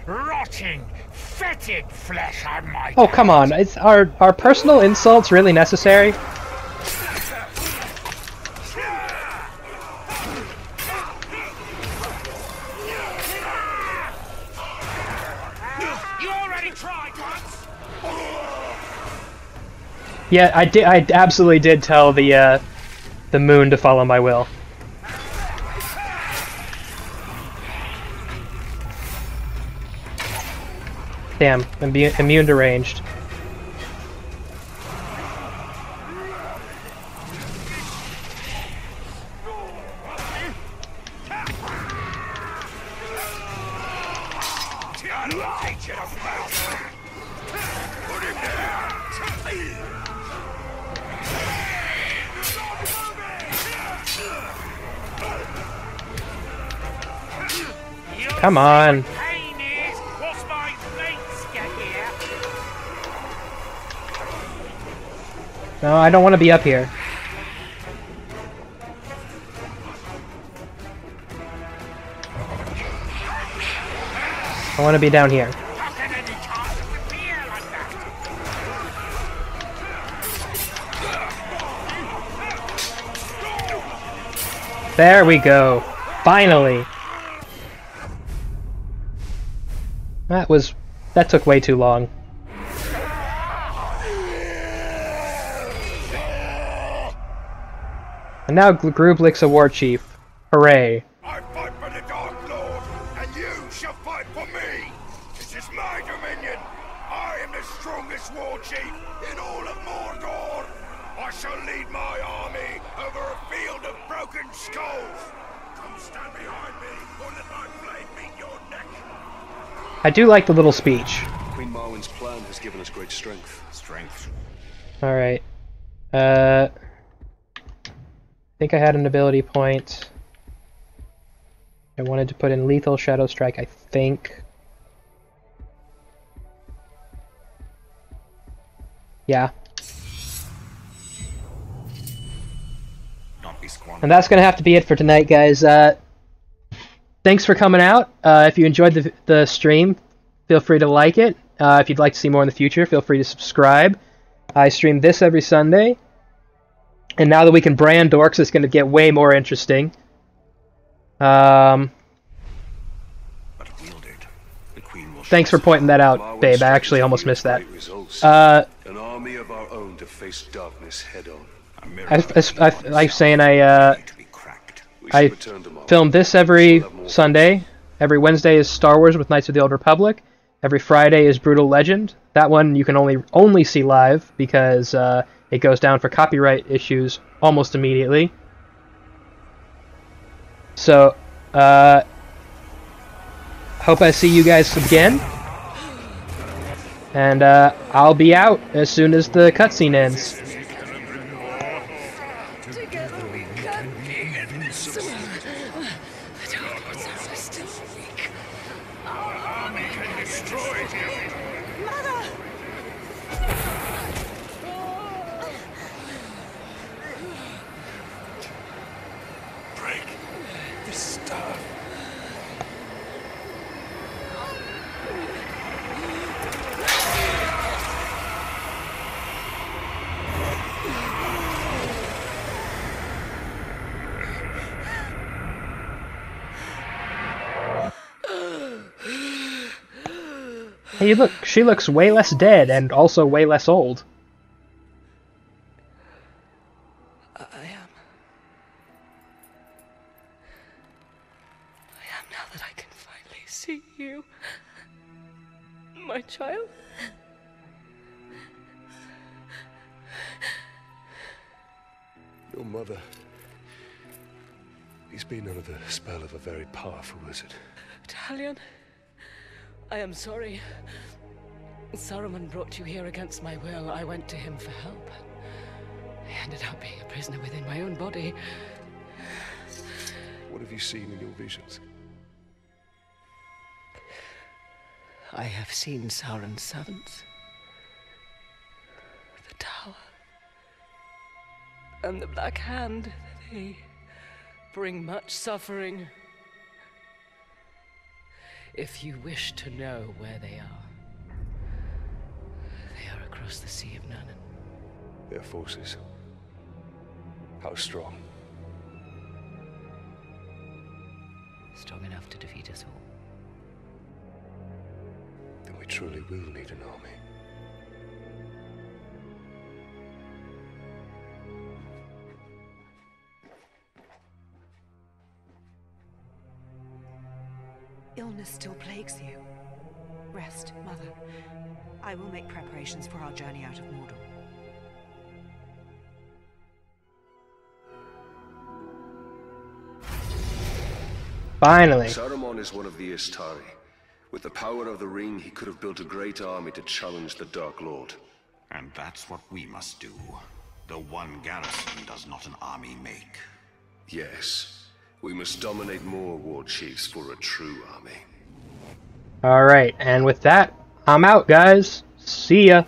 Rotting, fetid flesh, I might Oh, come on. Is are, are personal insults really necessary? You already tried once. Yeah, I did. I absolutely did tell the uh, the moon to follow my will. Damn, imbu immune to ranged. Come on. No, I don't want to be up here. I want to be down here. There we go. Finally. That was... That took way too long. And now Gr- Grublik's a war chief. Hooray. I fight for the Dark Lord, and you shall fight for me. This is my dominion. I am the strongest war chief in all of Mordor. I shall lead my army over a field of broken skulls. Come stand behind me, or let my blade meet your neck. I do like the little speech. Queen Marwen's plan has given us great strength. Strength. Alright. Uh... I think I had an ability point. I wanted to put in Lethal Shadow Strike, I think. Yeah. Not be squandered. And that's going to have to be it for tonight, guys. Uh, thanks for coming out. Uh, if you enjoyed the, the stream, feel free to like it. Uh, if you'd like to see more in the future, feel free to subscribe. I stream this every Sunday. And now that we can brand dorks, it's going to get way more interesting. Um, But wielded, the queen will thanks for pointing that out, babe. I actually almost missed that. Uh, An army of our own to face darkness head on. I, I, I, like saying I, uh, I film this every Sunday. Every Wednesday is Star Wars with Knights of the Old Republic. Every Friday is Brutal Legend. That one you can only only see live because uh, it goes down for copyright issues almost immediately. So, uh, hope I see you guys again. And uh, I'll be out as soon as the cutscene ends. Together we can be invincible. The Dark Lord's arrow is still weak. Our army can destroy you. Mother! Break the staff. Hey, look, she looks way less dead and also way less old. I am. I am now that I can finally see you. My child. Your mother. He's been under the spell of a very powerful wizard. Talion, I am sorry. Saruman brought you here against my will. I went to him for help. I ended up being a prisoner within my own body. What have you seen in your visions? I have seen Sauron's servants. The tower. And the Black Hand. They bring much suffering. If you wish to know where they are, they are across the Sea of Nurnen. Their forces. How strong? Strong enough to defeat us all. Then we truly will need an army. Illness still plagues you. Rest, Mother. I will make preparations for our journey out of Mordor. Finally. Saruman is one of the Istari. With the power of the ring, he could have built a great army to challenge the Dark Lord. And that's what we must do. The one garrison does not an army make. Yes. We must dominate more war chiefs for a true army. Alright, and with that, I'm out, guys. See ya.